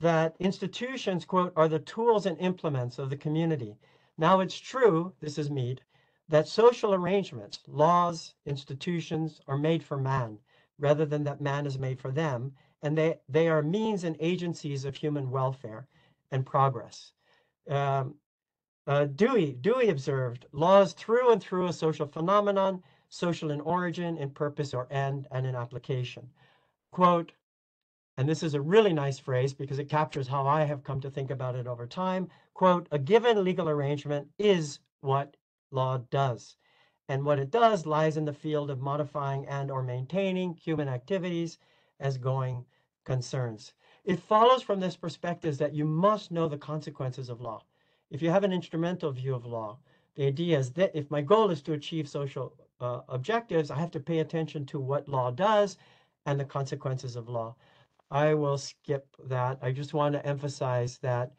that institutions, quote, are the tools and implements of the community. Now it's true, this is Mead, that social arrangements, laws, institutions are made for man, rather than that man is made for them, and they, they are means and agencies of human welfare and progress. Um, uh, Dewey, Dewey observed laws through and through a social phenomenon, social in origin, in purpose or end, and in application. Quote, and this is a really nice phrase because it captures how I have come to think about it over time. Quote, a given legal arrangement is what law does. And what it does lies in the field of modifying and or maintaining human activities as going concerns. It follows from this perspective that you must know the consequences of law. If you have an instrumental view of law, the idea is that if my goal is to achieve social uh, objectives, I have to pay attention to what law does and the consequences of law. I will skip that. I just want to emphasize that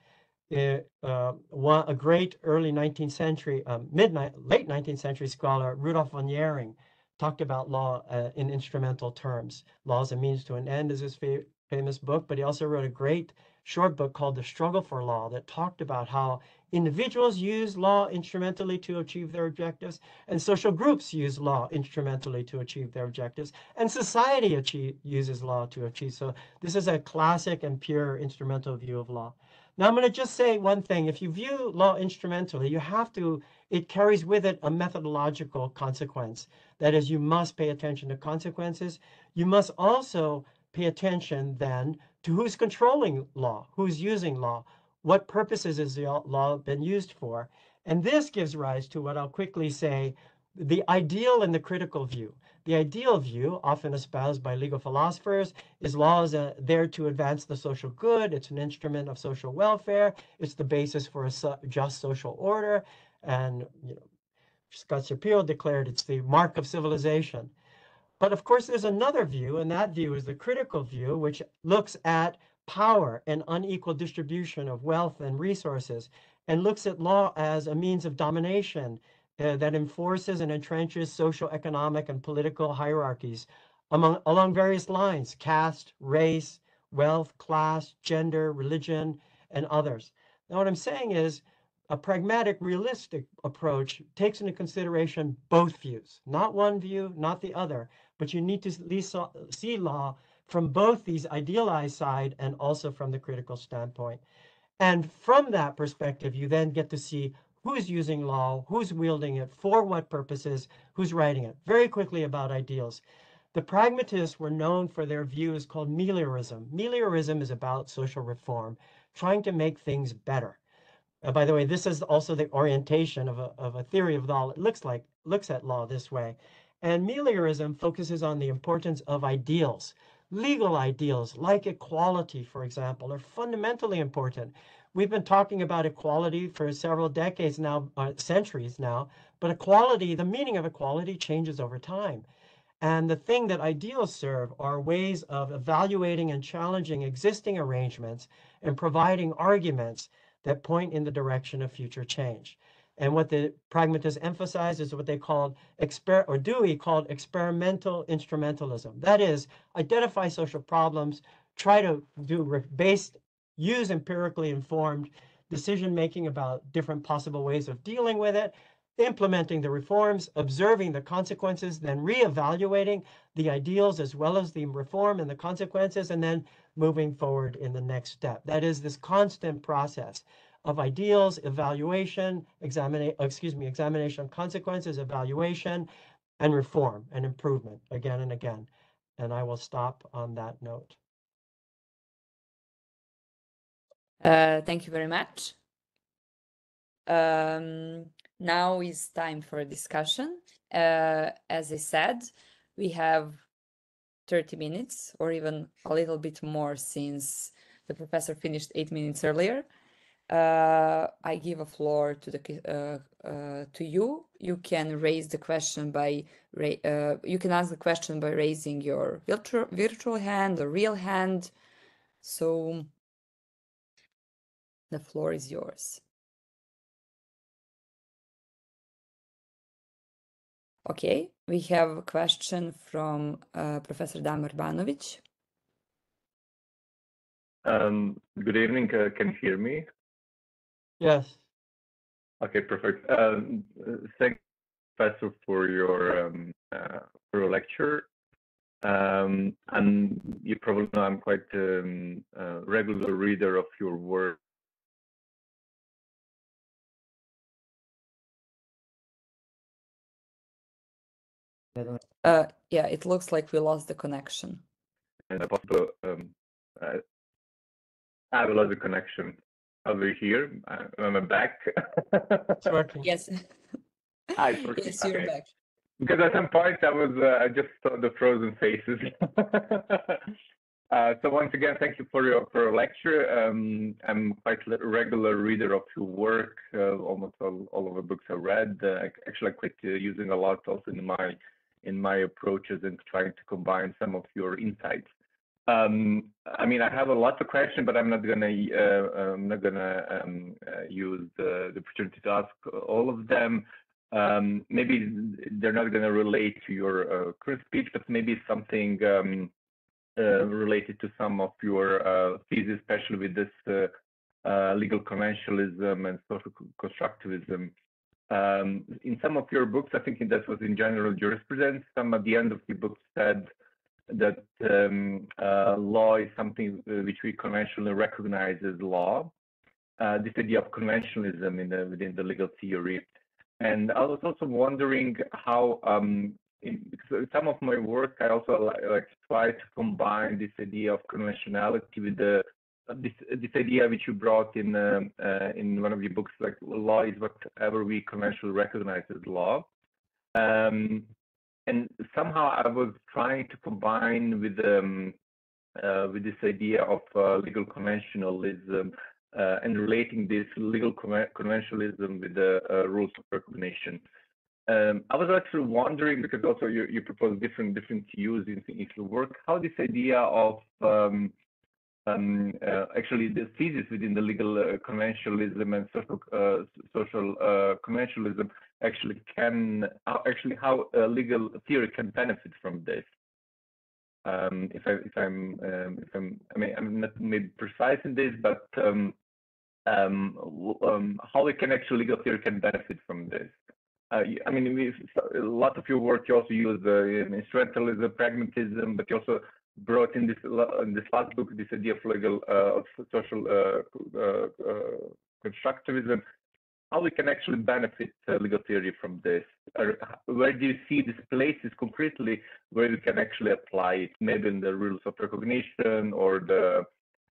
it, uh, one, a great early 19th century, um, mid late 19th century scholar, Rudolf von Jhering, talked about law uh, in instrumental terms. Law as a means to an end is his fa famous book, but he also wrote a great short book called The Struggle for Law that talked about how individuals use law instrumentally to achieve their objectives, and social groups use law instrumentally to achieve their objectives, and society achieve, uses law to achieve. So this is a classic and pure instrumental view of law. Now I'm going to just say one thing. If you view law instrumentally, you have to, it carries with it a methodological consequence. That is, you must pay attention to consequences. You must also pay attention then to who's controlling law, who's using law, what purposes is the law been used for. And this gives rise to what I'll quickly say, the ideal and the critical view. The ideal view, often espoused by legal philosophers, is law is uh, there to advance the social good. It's an instrument of social welfare. It's the basis for a so just social order. And you know, Scott Shapiro declared it's the mark of civilization. But of course, there's another view, and that view is the critical view, which looks at power and unequal distribution of wealth and resources, and looks at law as a means of domination uh, that enforces and entrenches social, economic, and political hierarchies among, along various lines caste, race, wealth, class, gender, religion, and others. Now, what I'm saying is a pragmatic, realistic approach takes into consideration both views, not one view, not the other, but you need to see law from both these idealized side and also from the critical standpoint. And from that perspective, you then get to see who's using law, who's wielding it, for what purposes, who's writing it. Very quickly about ideals. The pragmatists were known for their views called meliorism. Meliorism is about social reform, trying to make things better. Uh, by the way, this is also the orientation of a, of a theory of law. It looks like looks at law this way. And meliorism focuses on the importance of ideals. Legal ideals, like equality, for example, are fundamentally important. we've been talking about equality for several decades now, uh, centuries now, but equality, the meaning of equality changes over time. And the thing that ideals serve are ways of evaluating and challenging existing arrangements and providing arguments that point in the direction of future change. And what the pragmatists emphasize is what they called exper or Dewey called experimental instrumentalism. That is, identify social problems, try to do based, use empirically informed decision making about different possible ways of dealing with it, implementing the reforms, observing the consequences, then reevaluating the ideals as well as the reform and the consequences, and then moving forward in the next step. That is this constant process of ideals, evaluation, examine, excuse me, examination of consequences, evaluation, and reform and improvement again and again. And I will stop on that note. Uh, thank you very much. Um, now is time for a discussion. Uh, as I said, we have 30 minutes or even a little bit more since the professor finished eight minutes earlier. Uh, I give a floor to the uh, uh, to you. You can raise the question by uh, you can ask the question by raising your virtual virtual hand or real hand. So the floor is yours. Okay, we have a question from uh, Professor Damir Banovic. Um, good evening. Uh, can you hear me? Yes. Okay, perfect. Um, thank Professor, for your um, uh, for your lecture. Um, and you probably know I'm quite um, a regular reader of your work Uh, yeah, it looks like we lost the connection. And a possible, um, uh, I lost the connection. Over here, I'm back. Yes. Hi, it's yes, you're okay. back. Because at some point I was, uh, I just saw the frozen faces. uh, so once again, thank you for your for your lecture. Um, I'm quite a regular reader of your work. Uh, almost all, all of the books I read. Uh, actually, I quit uh, using a lot also in my in my approaches and trying to combine some of your insights. Um, I mean, I have a lot of questions, but I'm not gonna uh, I'm not gonna um, uh, use the, the, opportunity to ask all of them. Um, maybe they're not gonna relate to your uh, current speech, but maybe something um, uh, related to some of your uh, thesis, especially with this uh, legal conventionalism and social constructivism. Um, in some of your books, I think that was in general jurisprudence, some at the end of the book said that um, uh, law is something uh, which we conventionally recognize as law. Uh, this idea of conventionalism in the, within the legal theory. And I was also wondering how, um, in, some of my work, I also like, try to combine this idea of conventionality with the this this idea which you brought in uh, uh, in one of your books, like law is whatever we conventionally recognize as law. Um, and somehow I was trying to combine with um, uh, with this idea of uh, legal conventionalism uh, and relating this legal conventionalism with the uh, rules of recognition. Um, I was actually wondering because also you, you propose different different views in, in your work, how this idea of um, um, uh, actually the thesis within the legal uh, conventionalism and social social conventionalism actually can actually how a legal theory can benefit from this. Um, if I if I'm um, if I'm I mean I'm not maybe precise in this, but um, um, um, how it can actually legal theory can benefit from this. Uh, I mean, a lot of your work you also use uh, instrumentalism, pragmatism, but you also brought in this in this last book this idea of legal uh, of social uh, uh, uh, constructivism how we can actually benefit legal theory from this? Or where do you see these places concretely where we can actually apply it? Maybe in the rules of recognition or the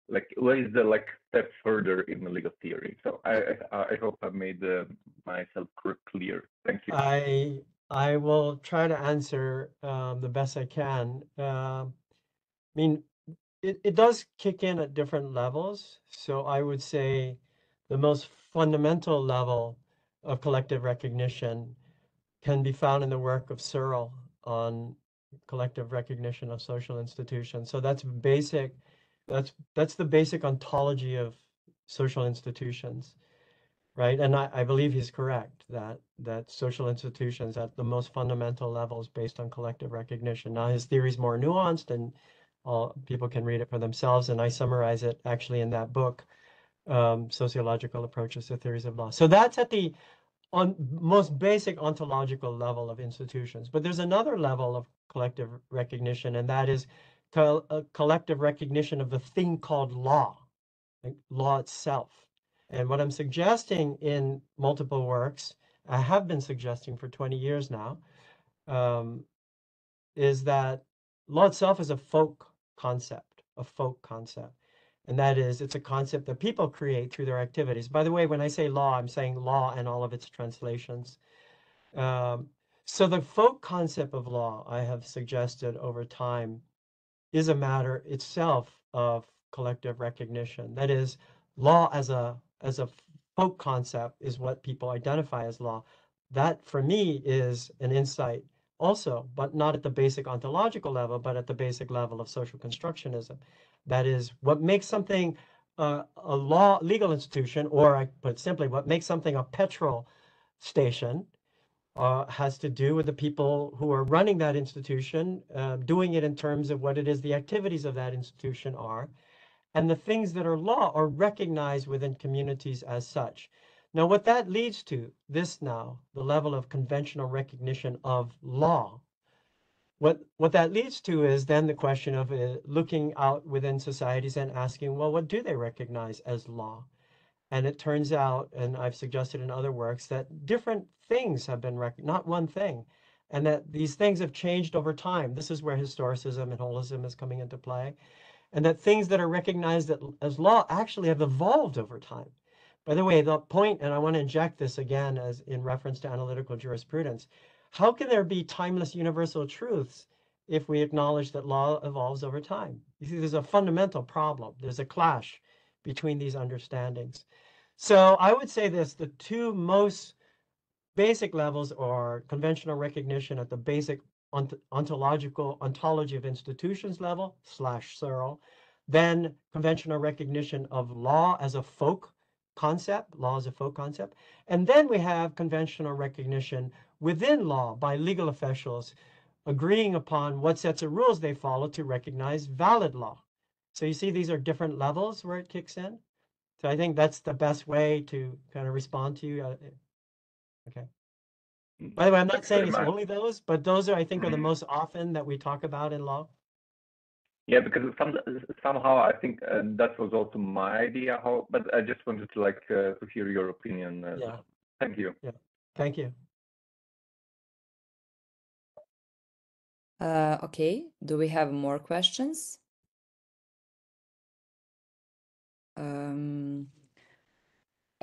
like where is the like step further in the legal theory? So i i, hope i made uh, myself clear. Thank you. I i will try to answer um, the best i can. Um, I mean, it, it does kick in at different levels. So I would say the most fundamental level of collective recognition can be found in the work of Searle on collective recognition of social institutions. So that's basic, that's that's the basic ontology of social institutions, right? And I, I believe he's correct that that social institutions at the most fundamental level is based on collective recognition. Now his theory is more nuanced and all people can read it for themselves. And I summarize it actually in that book, um, Sociological Approaches to Theories of Law. So that's at the on most basic ontological level of institutions. But there's another level of collective recognition, and that is co- a collective recognition of the thing called law, like law itself. And what I'm suggesting in multiple works, I have been suggesting for 20 years now, um, is that law itself is a folk concept, a folk concept. And that is, it's a concept that people create through their activities. By the way, when I say law, I'm saying law and all of its translations. Um, so the folk concept of law, I have suggested over time, is a matter itself of collective recognition. That is, law as a as a folk concept is what people identify as law. That for me is an insight also, but not at the basic ontological level, but at the basic level of social constructionism. That is, what makes something uh, a law legal institution, or I put simply, what makes something a petrol station uh, has to do with the people who are running that institution, uh, doing it in terms of what it is the activities of that institution are, and the things that are law are recognized within communities as such. Now, what that leads to, this now, the level of conventional recognition of law, what what that leads to is then the question of uh, looking out within societies and asking, well, what do they recognize as law? And it turns out, and I've suggested in other works, that different things have been recognized, not one thing, and that these things have changed over time. This is where historicism and holism is coming into play, and that things that are recognized as law actually have evolved over time. By the way, the point, and I want to inject this again as in reference to analytical jurisprudence, how can there be timeless universal truths if we acknowledge that law evolves over time? You see, there's a fundamental problem. There's a clash between these understandings. So I would say this, the two most basic levels are conventional recognition at the basic ont ontological ontology of institutions level slash Searle, then conventional recognition of law as a folk concept, law as a folk concept, and then we have conventional recognition within law by legal officials agreeing upon what sets of rules they follow to recognize valid law. So you see these are different levels where it kicks in. So I think that's the best way to kind of respond to you. Uh, okay. By the way, I'm not saying it's only those, but those are, I think, are the mm-hmm. most often that we talk about in law. Yeah, because some, somehow I think uh, that was also my idea. How, but I just wanted to like uh, to hear your opinion. Uh, yeah. Thank you. Yeah. Thank you. Uh, okay, do we have more questions? Um,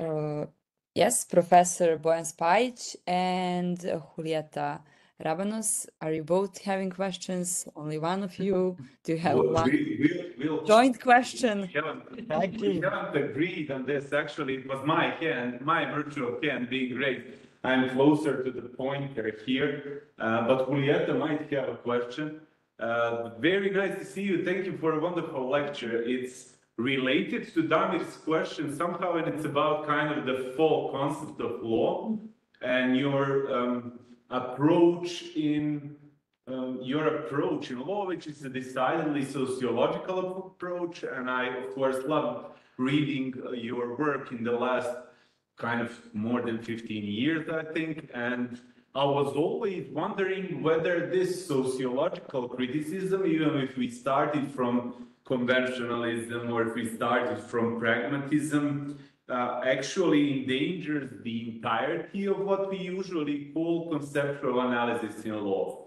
uh, yes, Professor Bojan Spaić and uh, Julieta Rabanos, are you both having questions? Only one of you? Do you have Well, one we, we, we'll. joint question? We haven't, Thank we haven't agreed on this, actually, it was my hand, my virtual hand being raised. I'm closer to the pointer here, uh, but Julieta might have a question. Uh, very nice to see you, thank you for a wonderful lecture. It's related to Damir's question somehow, and it's about kind of the folk concept of law and your um, approach in um, your approach in law, which is a decidedly sociological approach. And I, of course, love reading uh, your work in the last kind of more than 15 years, I think. And I was always wondering whether this sociological criticism, even if we started from conventionalism or if we started from pragmatism, uh, actually endangers the entirety of what we usually call conceptual analysis in law.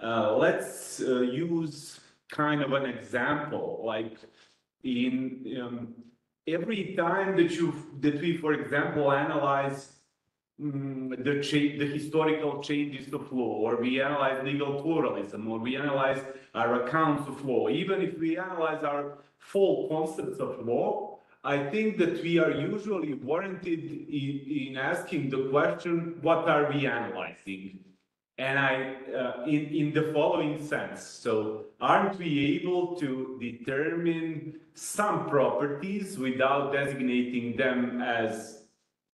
Uh, let's uh, use kind of an example, like in um, every time that you that we, for example, analyze um, the the historical changes of law, or we analyze legal pluralism, or we analyze our accounts of law, even if we analyze our full concepts of law, I think that we are usually warranted in, in asking the question, what are we analyzing? And I, uh, in, in the following sense, so aren't we able to determine some properties without designating them as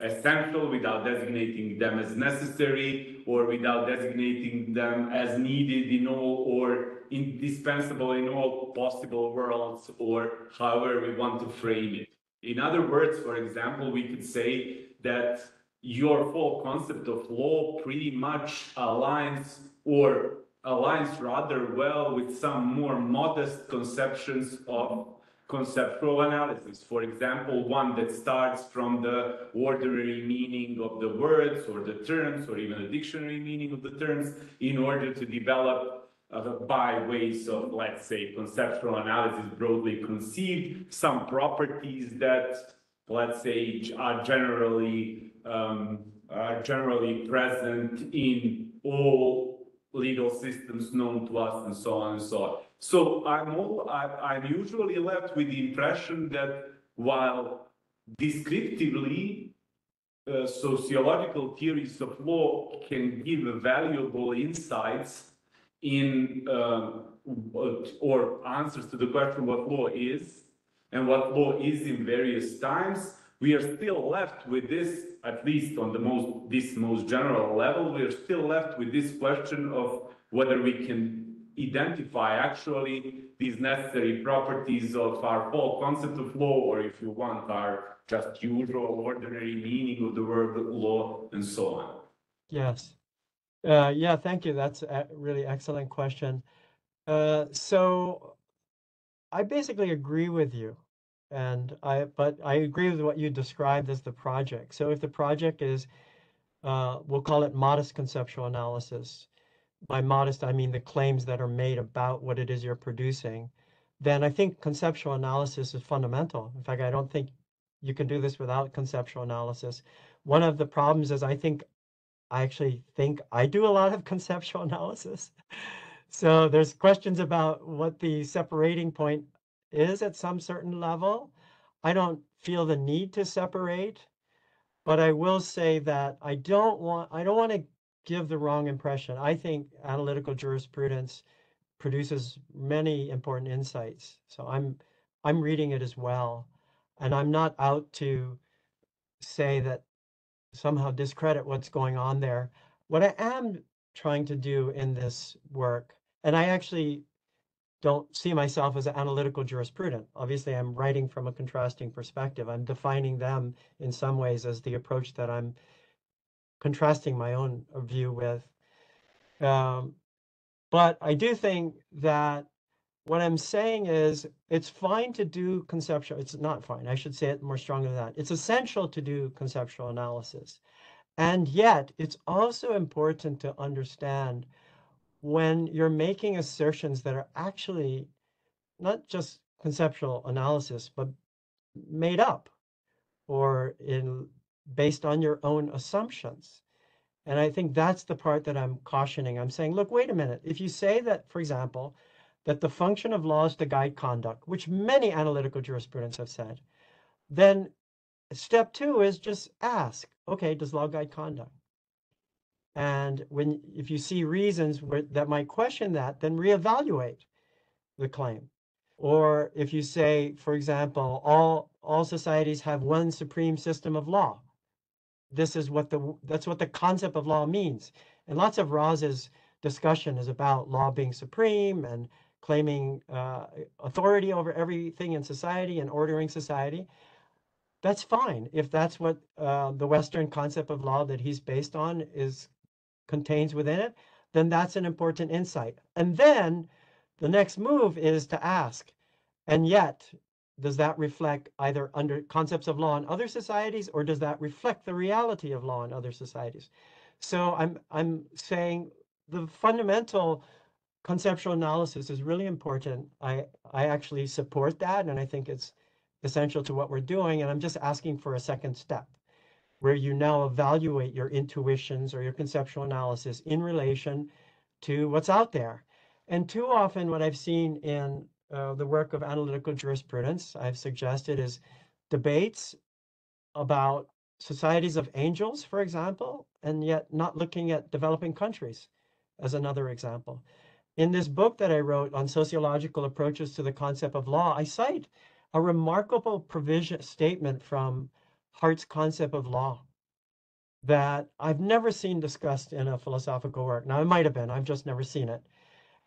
essential, without designating them as necessary, or without designating them as needed in all or indispensable in all possible worlds, or however we want to frame it. In other words, for example, we could say that your folk concept of law pretty much aligns or aligns rather well with some more modest conceptions of conceptual analysis. For example, one that starts from the ordinary meaning of the words or the terms or even the dictionary meaning of the terms in order to develop by ways of, let's say, conceptual analysis broadly conceived, some properties that, let's say, are generally um, are generally present in all legal systems known to us and so on and so on. So I'm all, I, I'm usually left with the impression that while descriptively uh, sociological theories of law can give valuable insights in uh, or answers to the question what law is and what law is in various times, we are still left with this, at least on the most this most general level, we are still left with this question of whether we can identify actually these necessary properties of our folk concept of law, or if you want, our just usual ordinary meaning of the word law, and so on. Yes. Uh, yeah, thank you. That's a really excellent question. Uh, so I basically agree with you. And I, but I agree with what you described as the project. So if the project is, uh, we'll call it modest conceptual analysis. By modest, I mean the claims that are made about what it is you're producing. Then I think conceptual analysis is fundamental. In fact, I don't think you can do this without conceptual analysis. One of the problems is I think I actually think I do a lot of conceptual analysis. So there's questions about what the separating point is at some certain level. I don't feel the need to separate, but I will say that I don't want I don't want to give the wrong impression. I think analytical jurisprudence produces many important insights. So I'm I'm reading it as well. And I'm not out to say that somehow discredit what's going on there. What I am trying to do in this work, and I actually don't see myself as an analytical jurisprudent. Obviously, I'm writing from a contrasting perspective. I'm defining them in some ways as the approach that I'm contrasting my own view with. Um, but I do think that what I'm saying is it's fine to do conceptual, it's not fine, I should say it more strongly than that. It's essential to do conceptual analysis. And yet, it's also important to understand when you're making assertions that are actually not just conceptual analysis, but made up or in based on your own assumptions. And I think that's the part that I'm cautioning. I'm saying, look, wait a minute. If you say that, for example, that the function of law is to guide conduct, which many analytical jurisprudence have said, then step two is just ask, okay, does law guide conduct? And when if you see reasons where, that might question that, then reevaluate the claim. Or if you say, for example, all all societies have one supreme system of law. This is what the that's what the concept of law means. And lots of Raz's discussion is about law being supreme and claiming uh, authority over everything in society and ordering society, that's fine. If that's what uh, the Western concept of law that he's based on is contains within it, then that's an important insight. And then the next move is to ask, and yet, does that reflect either under concepts of law in other societies, or does that reflect the reality of law in other societies? So I'm I'm saying the fundamental conceptual analysis is really important. I, I actually support that, and I think it's essential to what we're doing. And I'm just asking for a second step where you now evaluate your intuitions or your conceptual analysis in relation to what's out there. And too often, what I've seen in uh, the work of analytical jurisprudence, I've suggested is debates about societies of angels, for example, and yet not looking at developing countries as another example. In this book that I wrote on sociological approaches to the concept of law, I cite a remarkable provision statement from Hart's concept of law that I've never seen discussed in a philosophical work. Now, it might have been, I've just never seen it.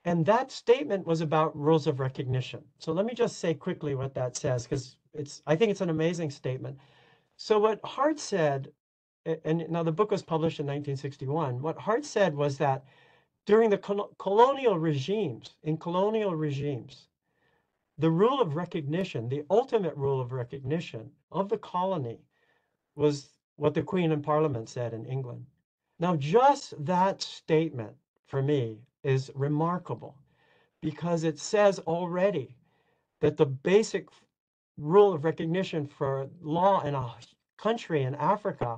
And that statement was about rules of recognition. So let me just say quickly what that says, because it's I think it's an amazing statement. So what Hart said, and now the book was published in 1961, what Hart said was that during the colonial regimes, in colonial regimes, the rule of recognition, the ultimate rule of recognition of the colony was what the Queen and Parliament said in England. Now, just that statement for me is remarkable because it says already that the basic rule of recognition for law in a country in Africa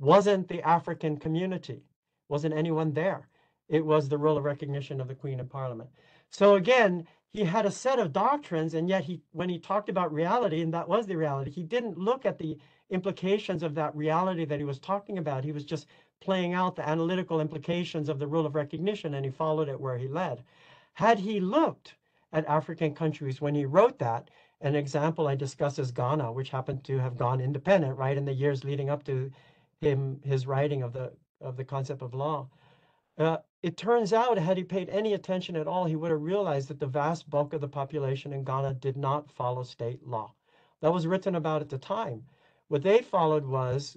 wasn't the African community, wasn't anyone there. It was the rule of recognition of the Queen and Parliament. So again, he had a set of doctrines, and yet he, when he talked about reality, and that was the reality, he didn't look at the implications of that reality that he was talking about. He was just playing out the analytical implications of the rule of recognition and he followed it where he led. Had he looked at African countries when he wrote that, an example I discuss is Ghana, which happened to have gone independent right in the years leading up to him his writing of the of the concept of law. Uh, it turns out, had he paid any attention at all, he would have realized that the vast bulk of the population in Ghana did not follow state law. That was written about at the time. What they followed was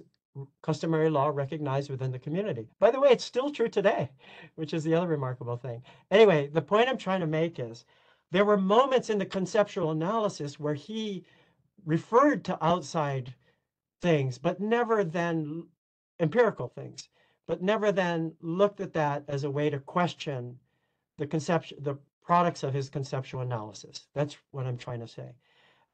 customary law recognized within the community. By the way, it's still true today, which is the other remarkable thing. Anyway, the point I'm trying to make is there were moments in the conceptual analysis where he referred to outside things, but never then empirical things, but never then looked at that as a way to question the conception, the products of his conceptual analysis. That's what I'm trying to say.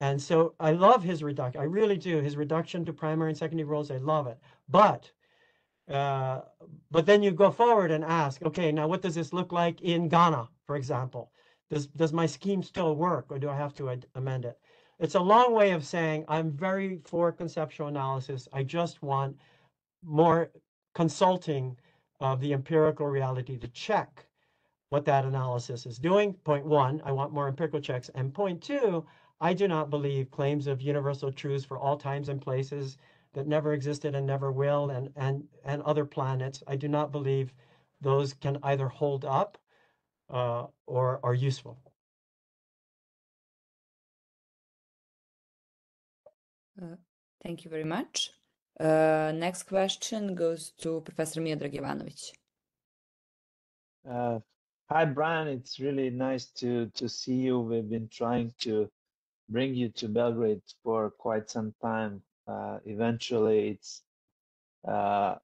And so I love his reduction. I really do. His reduction to primary and secondary roles, I love it. But uh, but then you go forward and ask, okay, now what does this look like in Ghana, for example? Does does my scheme still work, or do I have to amend it? It's a long way of saying I'm very for conceptual analysis. I just want more consulting of the empirical reality to check what that analysis is doing. Point one, I want more empirical checks. And point two, I do not believe claims of universal truths for all times and places that never existed and never will and, and, and other planets. I do not believe those can either hold up uh, or are useful. Uh, thank you very much. Uh, next question goes to Professor Miodrag Jovanovic. Uh, hi, Brian. It's really nice to, to see you. We've been trying to bring you to Belgrade for quite some time. Uh, eventually, it's uh,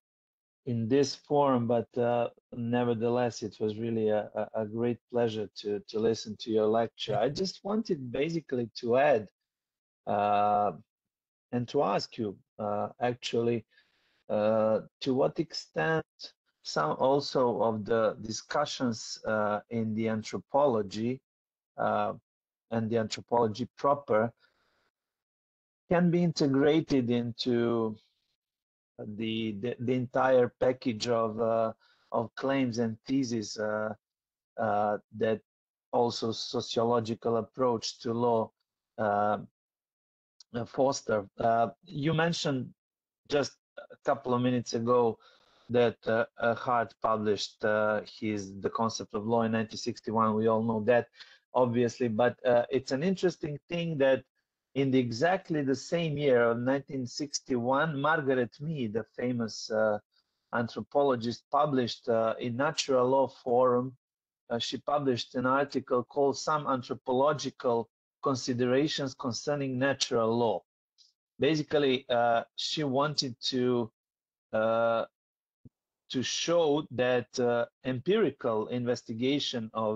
in this form, but uh, nevertheless, it was really a, a, great pleasure to to listen to your lecture. I just wanted basically to add uh, and to ask you actually uh, to what extent some also of the discussions in the anthropology and the anthropology proper can be integrated into the the, the entire package of uh, of claims and theses uh, uh, that also sociological approach to law uh, foster. Uh, you mentioned just a couple of minutes ago that uh, Hart published his The Concept of Law in 1961. We all know that obviously, but uh, it's an interesting thing that in the exactly the same year of 1961, Margaret Mead, the famous uh, anthropologist, published uh, in Natural Law Forum, uh, she published an article called Some Anthropological Considerations Concerning Natural Law. Basically, uh, she wanted to uh, to show that empirical investigation of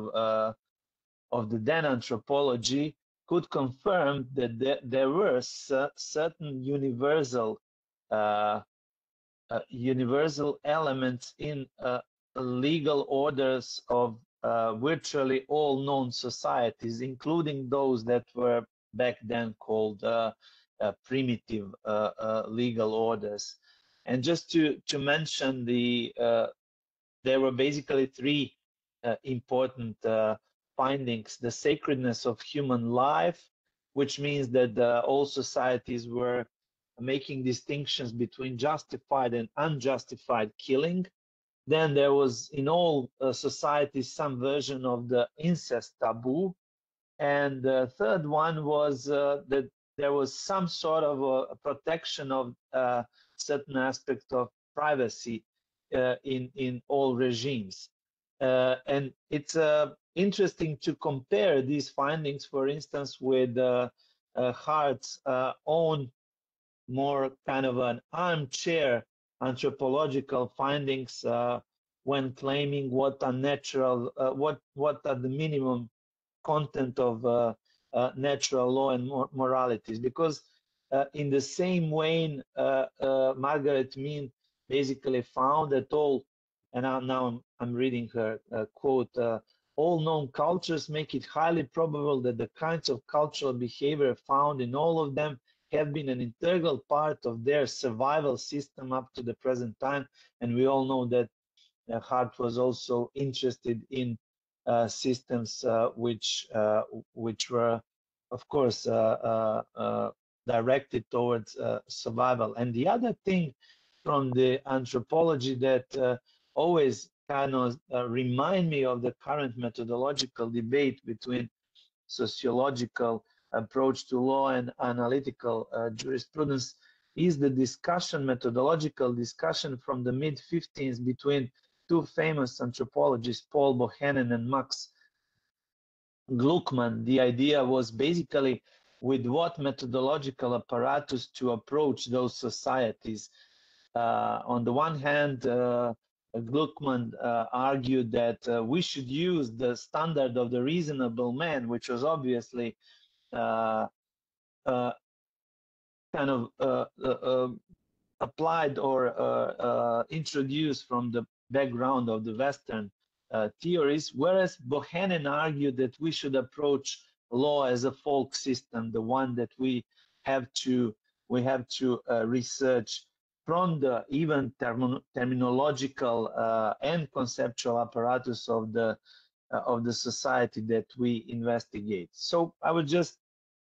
of the then anthropology could confirm that there, there were certain universal uh, uh, universal elements in uh, legal orders of uh, virtually all known societies, including those that were back then called uh, uh, primitive uh, uh, legal orders. And just to to mention the there were basically three important findings: the sacredness of human life, which means that all societies were making distinctions between justified and unjustified killing. Then there was in all uh, societies some version of the incest taboo. And the third one was uh, that there was some sort of a, protection of uh, certain aspect of privacy uh, in, in all regimes. Uh, and it's uh, interesting to compare these findings, for instance, with Hart's own more kind of an armchair anthropological findings uh, when claiming what are natural, uh, what what are the minimum content of uh, natural law and mor moralities. Because in the same way, Margaret Mead basically found that all, and now, now I'm, I'm reading her quote. all known cultures make it highly probable that the kinds of cultural behavior found in all of them have been an integral part of their survival system up to the present time. And we all know that uh, Hart was also interested in uh, systems uh, which uh, which were, of course, uh, uh, directed towards survival. And the other thing from the anthropology that always kind of remind me of the current methodological debate between sociological approach to law and analytical uh, jurisprudence is the discussion, methodological discussion from the mid 15s between two famous anthropologists, Paul Bohannan and Max Gluckman. The idea was basically with what methodological apparatus to approach those societies. Uh, on the one hand, uh, Gluckman uh, argued that uh, we should use the standard of the reasonable man, which was obviously Uh, uh, kind of uh, uh um, applied or introduced from the background of the Western theories, whereas Bohannan argued that we should approach law as a folk system, the one that we have to we have to uh, research from the even term terminological uh, and conceptual apparatus of the uh, of the society that we investigate. So I would just,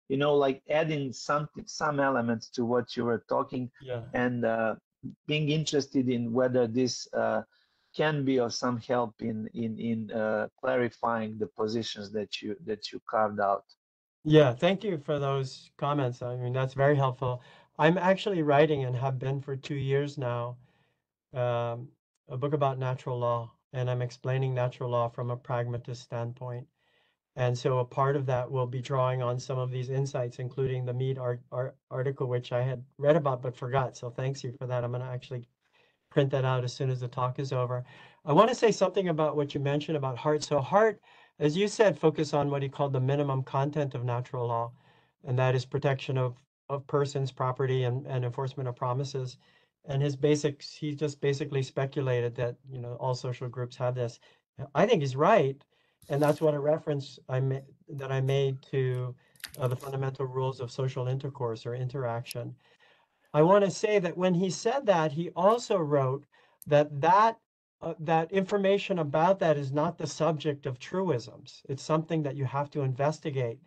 you know, like adding something, some elements to what you were talking, yeah. and uh, being interested in whether this uh, can be of some help in in in uh, clarifying the positions that you that you carved out. Yeah, thank you for those comments. I mean, that's very helpful. I'm actually writing and have been for two years now um, a book about natural law and I'm explaining natural law from a pragmatist standpoint. And so a part of that will be drawing on some of these insights, including the Mead art, art, article, which I had read about but forgot. So thanks you for that. I'm going to actually print that out as soon as the talk is over. I want to say something about what you mentioned about Hart. So Hart, as you said, focus on what he called the minimum content of natural law, and that is protection of, of persons, property, and, and enforcement of promises and his basics he just basically speculated that you know all social groups have this. I think he's right and that's what a reference i made that i made to uh, the fundamental rules of social intercourse or interaction. I want to say that when he said that he also wrote that that uh, that information about that is not the subject of truisms. It's something that you have to investigate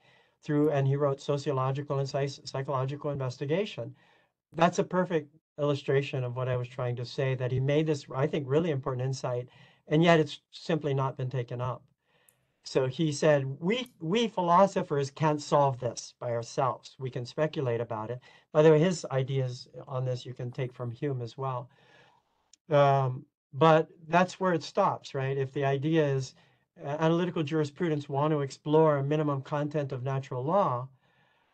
through and he wrote sociological and psychological investigation. That's a perfect illustration of what I was trying to say that he made this, I think, really important insight, and yet it's simply not been taken up. So he said, we, we philosophers can't solve this by ourselves. We can speculate about it. By the way, his ideas on this you can take from Hume as well. Um, but that's where it stops, right? If the idea is uh, analytical jurisprudence want to explore a minimum content of natural law,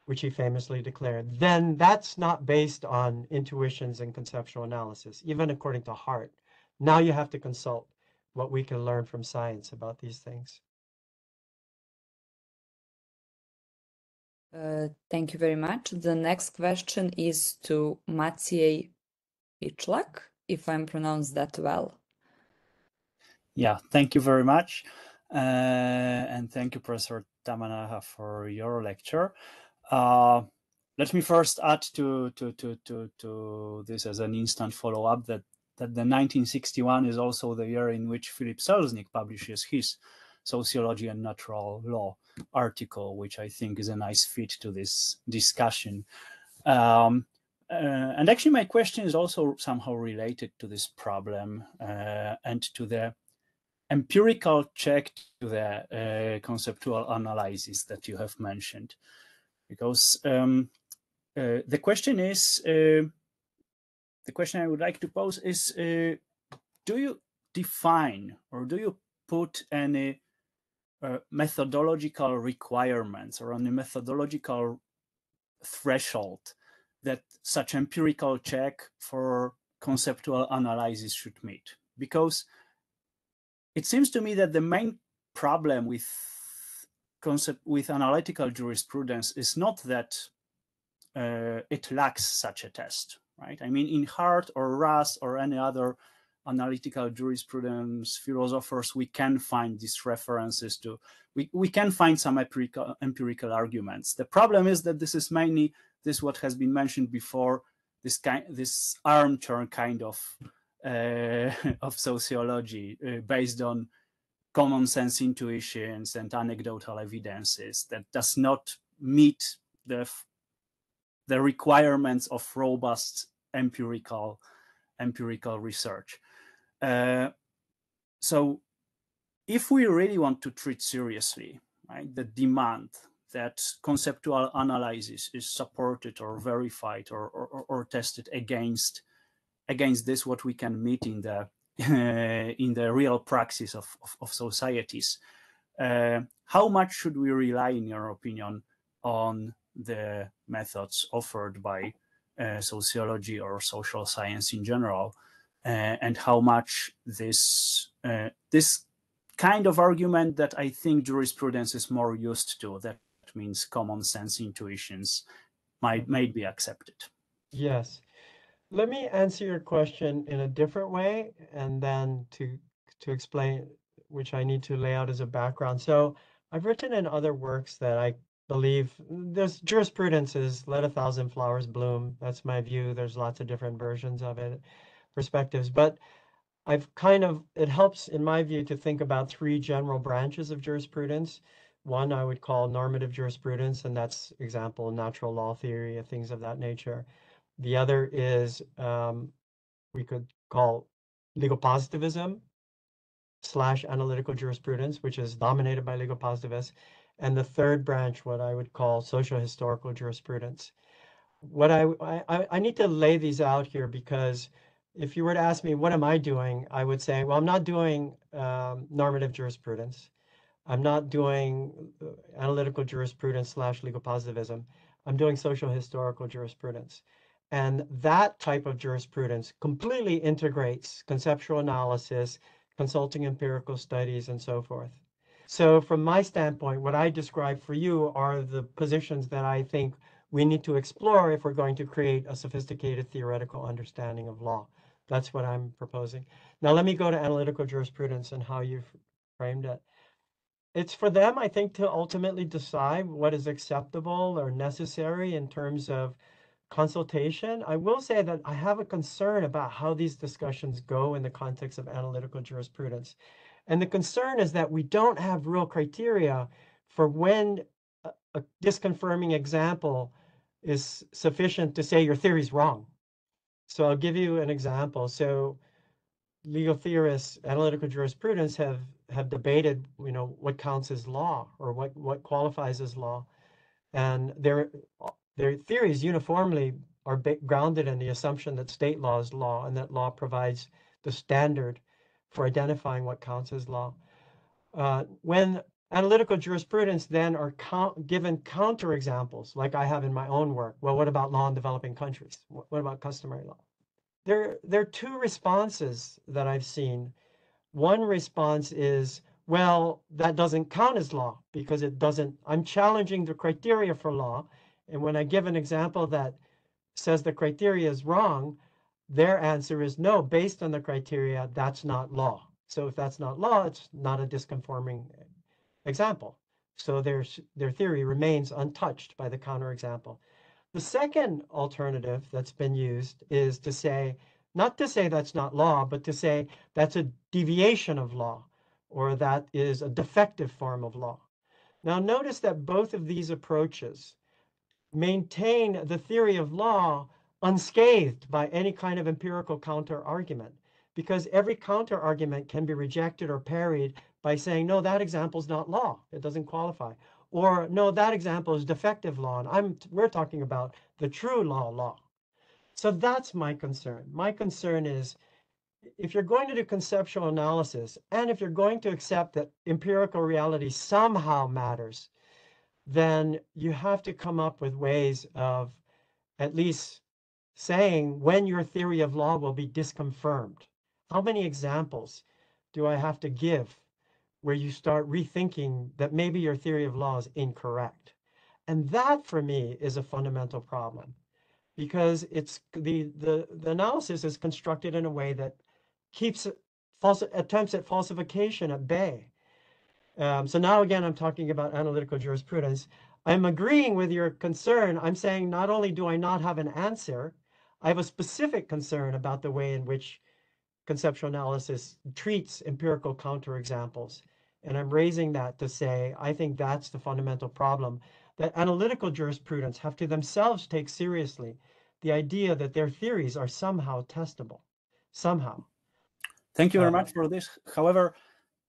which he famously declared, then that's not based on intuitions and conceptual analysis, even according to Hart. Now you have to consult what we can learn from science about these things. Uh, thank you very much. The next question is to Maciej Pichlak, if I'm pronounced that well. Yeah, thank you very much. Uh, and thank you, Professor Tamanaha, for your lecture. Uh, let me first add to to to to to this as an instant follow up that that the 1961 is also the year in which Philip Selznick publishes his sociology and natural law article, which I think is a nice fit to this discussion. Um, uh, and actually, my question is also somehow related to this problem uh, and to the empirical check to the uh, conceptual analysis that you have mentioned. Because um, uh, the question is, uh, the question I would like to pose is, uh, do you define or do you put any methodological requirements or any methodological threshold that such empirical check for conceptual analysis should meet? Because it seems to me that the main problem with concept with analytical jurisprudence is not that uh, it lacks such a test right? I mean in hart or Raz or any other analytical jurisprudence philosophers we can find these references to we, we can find some empirical empirical arguments. The problem is that this is mainly this what has been mentioned before this kind this armchair kind of uh, of sociology uh, based on common sense intuitions and anecdotal evidences that does not meet the the requirements of robust empirical empirical research. Uh, so if we really want to treat seriously right, the demand that conceptual analysis is supported or verified or, or, or tested against against this what we can meet in the in the real praxis of, of, of societies uh, how much should we rely in your opinion on the methods offered by uh, sociology or social science in general uh, and how much this this kind of argument that I think jurisprudence is more used to that means common sense intuitions might might be accepted. Yes. Let me answer your question in a different way and then to to explain which I need to lay out as a background. So I've written in other works that I believe there's jurisprudence is let a thousand flowers bloom. That's my view. There's lots of different versions of it, perspectives. But I've kind of, it helps in my view to think about three general branches of jurisprudence. One I would call normative jurisprudence, and that's example natural law theory and things of that nature. The other is um, we could call legal positivism slash analytical jurisprudence, which is dominated by legal positivists. And the third branch, what I would call social historical jurisprudence. What I, I, I need to lay these out here because if you were to ask me, what am I doing? I would say, well, I'm not doing um, normative jurisprudence. I'm not doing uh, analytical jurisprudence slash legal positivism. I'm doing social historical jurisprudence. And that type of jurisprudence completely integrates conceptual analysis, consulting empirical studies, and so forth. So from my standpoint, what I describe for you are the positions that I think we need to explore if we're going to create a sophisticated theoretical understanding of law. That's what I'm proposing. Now let me go to analytical jurisprudence and how you've framed it it's for them, I think, to ultimately decide what is acceptable or necessary in terms of consultation. I will say that I have a concern about how these discussions go in the context of analytical jurisprudence. And the concern is that we don't have real criteria for when a, a disconfirming example is sufficient to say your theory is wrong. So I'll give you an example. So legal theorists, analytical jurisprudence have have debated, you know, what counts as law or what what qualifies as law, and their their theories uniformly are grounded in the assumption that state law is law and that law provides the standard for identifying what counts as law. Uh, when analytical jurisprudence then are count, given counterexamples, like I have in my own work, well, what about law in developing countries? What about customary law? There, there are two responses that I've seen one response is, well, that doesn't count as law because it doesn't, I'm challenging the criteria for law. And when I give an example that says the criteria is wrong, their answer is no, based on the criteria, that's not law. So if that's not law, it's not a disconforming example. So their, their theory remains untouched by the counterexample. The second alternative that's been used is to say, not to say that's not law, but to say that's a deviation of law or that is a defective form of law. Now, notice that both of these approaches maintain the theory of law unscathed by any kind of empirical counter argument because every counter argument can be rejected or parried by saying, no, that example is not law. It doesn't qualify. Or no, that example is defective law. And I'm we're talking about the true law law. So that's my concern. My concern is if you're going to do conceptual analysis and if you're going to accept that empirical reality somehow matters, then you have to come up with ways of at least saying when your theory of law will be disconfirmed. How many examples do I have to give where you start rethinking that maybe your theory of law is incorrect? And that for me is a fundamental problem because it's the, the, the analysis is constructed in a way that keeps false attempts at falsification at bay. Um, so now again, I'm talking about analytical jurisprudence. I'm agreeing with your concern. I'm saying not only do I not have an answer, I have a specific concern about the way in which conceptual analysis treats empirical counterexamples. And I'm raising that to say, I think that's the fundamental problem that analytical jurisprudence have to themselves take seriously the idea that their theories are somehow testable, somehow. Thank you very Uh, much for this. However,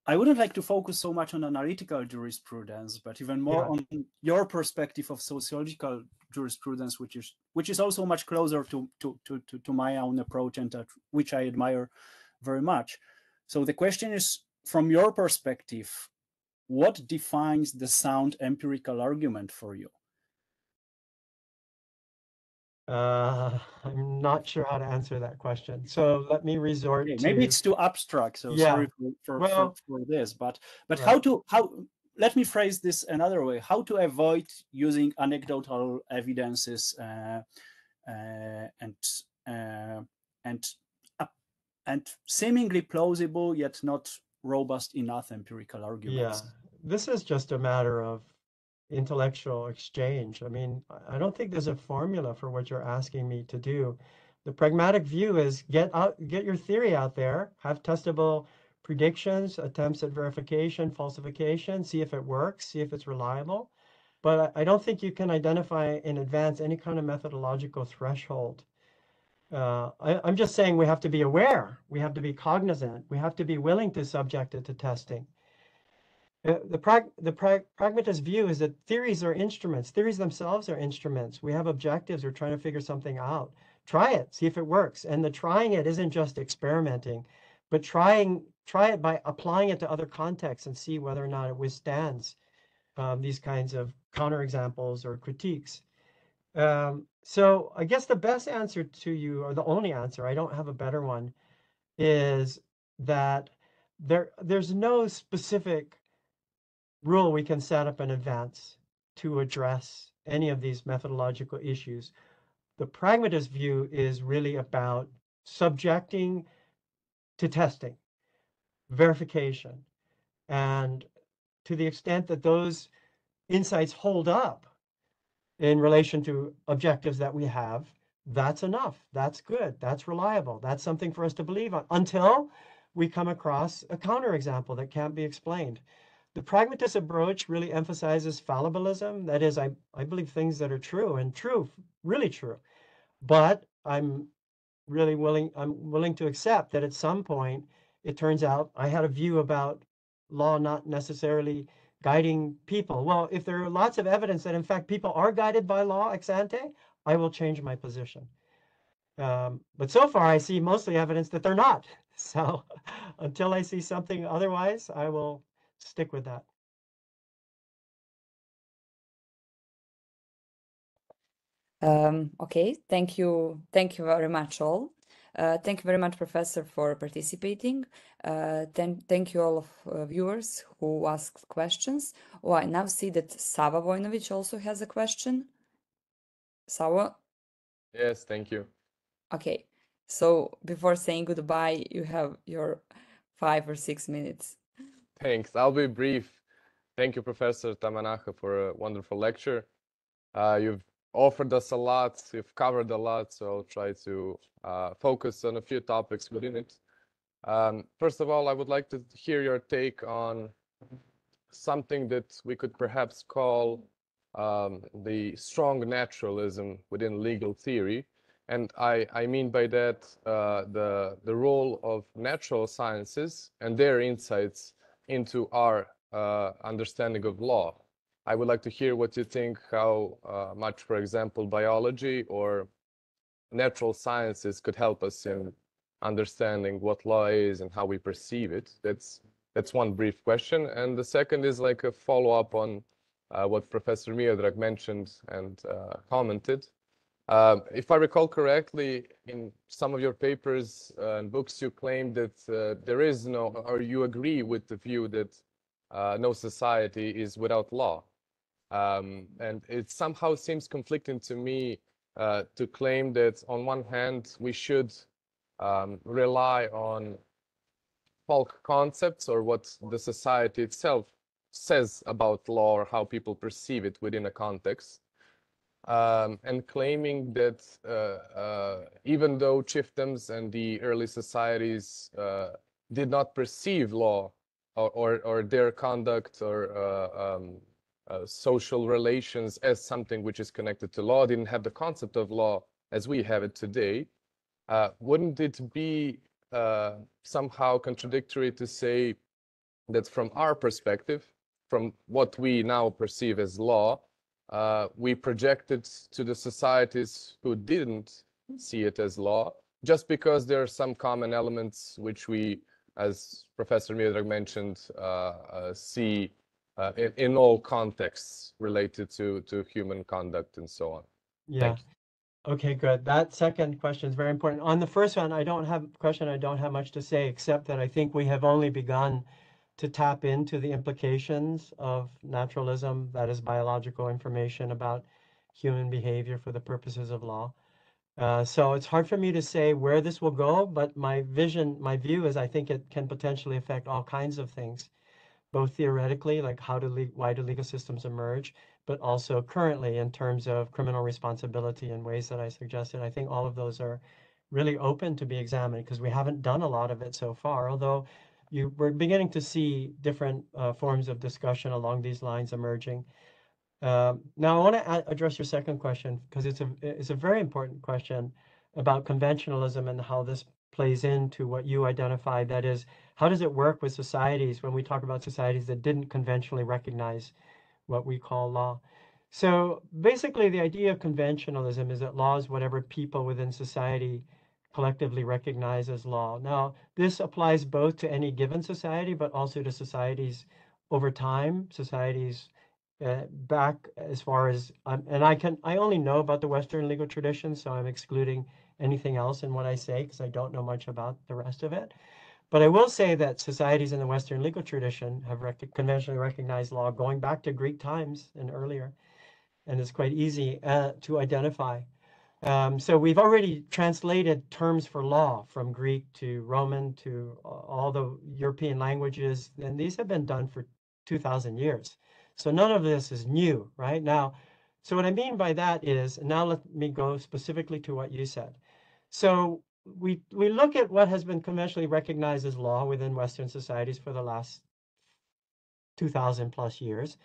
I wouldn't like to focus so much on analytical jurisprudence, but even more Yeah. on your perspective of sociological jurisprudence, which is which is also much closer to to to to, to my own approach and that which I admire very much. So the question is, from your perspective, what defines the sound empirical argument for you? Uh, I'm not sure how to answer that question. So let me resort Okay, to maybe it's too abstract, so Yeah. sorry for for, Well- for, for this. But but Right. how to how let me phrase this another way: how to avoid using anecdotal evidences uh, uh, and uh, and uh, and seemingly plausible yet not robust enough empirical arguments. Yeah, this is just a matter of intellectual exchange. I mean, I- don't think there's a formula for what you're asking me to do. The pragmatic view is get out, get your theory out there, have testable predictions, attempts at verification, falsification, see if it works, see if it's reliable. But I I don't think you can identify in advance any kind of methodological threshold. Uh, I, I'm just saying we have to be aware, we have to be cognizant, we have to be willing to subject it to testing. Uh, the prag the prag pragmatist view is that theories are instruments. Theories themselves are instruments. We have objectives. We're trying to figure something out. Try it, see if it works. And the trying it isn't just experimenting, but trying try it by applying it to other contexts and see whether or not it withstands um, these kinds of counterexamples or critiques. Um, so I guess the best answer to you, or the only answer, I don't have a better one, is that there there's no specific rule we can set up in advance to address any of these methodological issues. The pragmatist view is really about subjecting to testing, verification, and to the extent that those insights hold up in relation to objectives that we have, that's enough. That's good. That's reliable. That's something for us to believe on until we come across a counterexample that can't be explained. The pragmatist approach really emphasizes fallibilism. That is, I, I believe things that are true and true, really true. But I'm really willing, I'm willing to accept that at some point it turns out I had a view about law not necessarily guiding people. Well, if there are lots of evidence that in fact people are guided by law ex ante, I will change my position. Um, but so far I see mostly evidence that they're not. So until I see something otherwise, I will stick with that. Um, okay, thank you. Thank you very much, all. Uh, thank you very much, Professor, for participating. Uh, then thank you all of uh, viewers who asked questions. Oh, I now see that Sava Vojnovic also has a question. Sava, Yes, thank you. okay. So before saying goodbye, you have your five or six minutes. Thanks. I'll be brief. Thank you, Professor Tamanaha, for a wonderful lecture. Uh, you've offered us a lot. You've covered a lot, so I'll try to uh, focus on a few topics within it. Um, first of all, I would like to hear your take on something that we could perhaps call um, the strong naturalism within legal theory. And I, I mean by that uh, the, the role of natural sciences and their insights into our uh, understanding of law. I would like to hear what you think, how uh, much, for example, biology or natural sciences could help us in understanding what law is and how we perceive it. That's that's one brief question. And the second is like a follow-up on uh, what Professor Miodrag mentioned and uh, commented. Uh, if I recall correctly, in some of your papers uh, and books, you claim that uh, there is no, or you agree with the view that uh, no society is without law. Um, and it somehow seems conflicting to me to claim that on one hand, we should um, rely on folk concepts or what the society itself says about law or how people perceive it within a context. Um, and claiming that uh, uh, even though chiefdoms and the early societies uh, did not perceive law or, or, or their conduct or uh, um, uh, social relations as something which is connected to law, didn't have the concept of law as we have it today, uh, wouldn't it be somehow contradictory to say that from our perspective, from what we now perceive as law, uh, we projected to the societies who didn't see it as law, just because there are some common elements which we, as Professor Miodrag mentioned, uh, uh, see uh, in, in all contexts related to, to human conduct and so on. Yeah. Okay, good. That second question is very important. On the first one, I don't have question. I don't have much to say except that I think we have only begun to tap into the implications of naturalism, that is biological information about human behavior for the purposes of law. Uh, so it's hard for me to say where this will go, but my vision, my view is I think it can potentially affect all kinds of things, both theoretically, like how do why do legal systems emerge, but also currently in terms of criminal responsibility in ways that I suggested. I think all of those are really open to be examined because we haven't done a lot of it so far, although you, we're beginning to see different uh, forms of discussion along these lines emerging. Um, now, I want to address your second question because it's a, it's a very important question about conventionalism and how this plays into what you identify. That is, how does it work with societies when we talk about societies that didn't conventionally recognize what we call law. So basically, the idea of conventionalism is that law is whatever people within society collectively recognize as law. Now, this applies both to any given society, but also to societies over time, societies uh, back as far as, um, and I can, I only know about the Western legal tradition, so I'm excluding anything else in what I say because I don't know much about the rest of it. But I will say that societies in the Western legal tradition have rec conventionally recognized law going back to Greek times and earlier, and it's quite easy uh, to identify. Um, so we've already translated terms for law from Greek to Roman to all the European languages, and these have been done for 2,000 years. So none of this is new, right? Now, so what I mean by that is, now let me go specifically to what you said. So we we look at what has been conventionally recognized as law within Western societies for the last 2,000 plus years,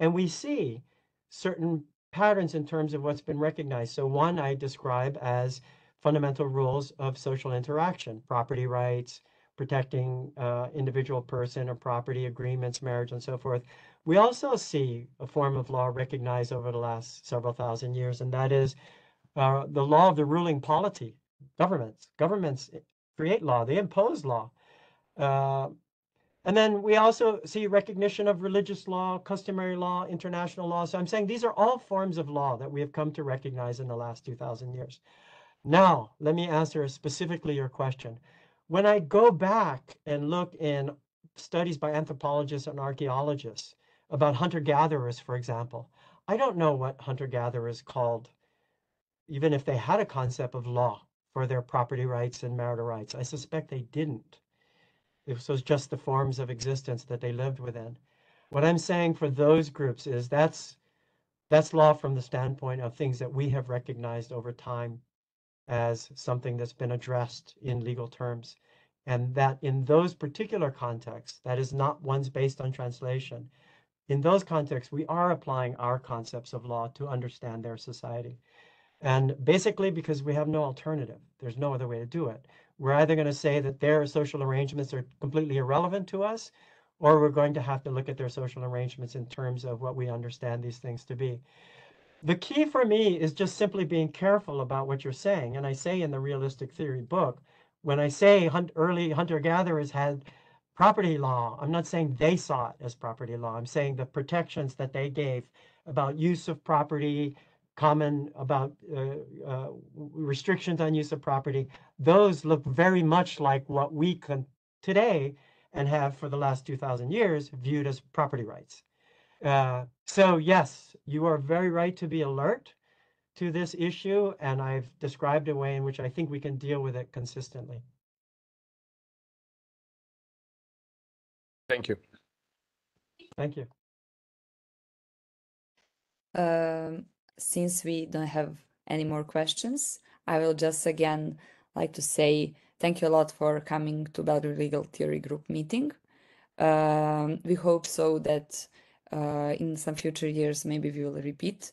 and we see certain patterns in terms of what's been recognized. So one I describe as fundamental rules of social interaction, property rights, protecting uh, individual person or property agreements, marriage, and so forth. We also see a form of law recognized over the last several thousand years, and that is uh, the law of the ruling polity, governments. Governments create law, they impose law. Uh, and then we also see recognition of religious law, customary law, international law. So I'm saying these are all forms of law that we have come to recognize in the last 2,000 years. Now, let me answer specifically your question. When I go back and look in studies by anthropologists and archaeologists about hunter-gatherers, for example, I don't know what hunter-gatherers called, even if they had a concept of law for their property rights and marital rights. I suspect they didn't. This was just the forms of existence that they lived within. What I'm saying for those groups is that's that's law from the standpoint of things that we have recognized over time as something that's been addressed in legal terms. And that in those particular contexts, that is not ones based on translation, in those contexts, we are applying our concepts of law to understand their society. And basically, because we have no alternative, there's no other way to do it. We're either going to say that their social arrangements are completely irrelevant to us, or we're going to have to look at their social arrangements in terms of what we understand these things to be. The key for me is just simply being careful about what you're saying. And I say in the realistic theory book, when I say hunt, early hunter gatherers had property law, I'm not saying they saw it as property law. I'm saying the protections that they gave about use of property, common about uh, uh, restrictions on use of property, those look very much like what we can today and have for the last 2000 years viewed as property rights. Uh, so yes, you are very right to be alert to this issue, and I've described a way in which I think we can deal with it consistently. Thank you. Thank you. Um, since we don't have any more questions, I will just again like to say thank you a lot for coming to Belgrade Legal Theory Group meeting. Um, we hope so that uh, in some future years maybe we will repeat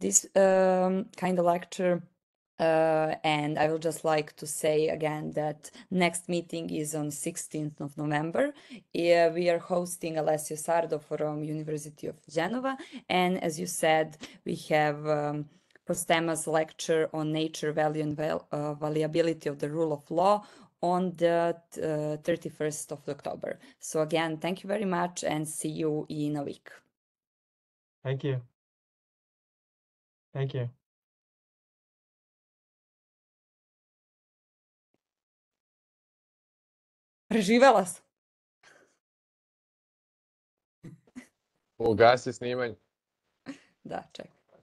this um, kind of lecture. Uh, and I will just like to say again that next meeting is on 16th of November. Yeah, we are hosting Alessio Sardo from University of Genova. And as you said, we have um, Postema's lecture on nature, value, and val uh, valuability of the rule of law on the uh, 31st of October. So again, thank you very much and see you in a week. Thank you. Thank you. Preživela sam. Ugasi snimanje. Da, čekaj.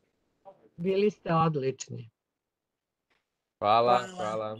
Bili ste odlični. Hvala, Hvala. hvala.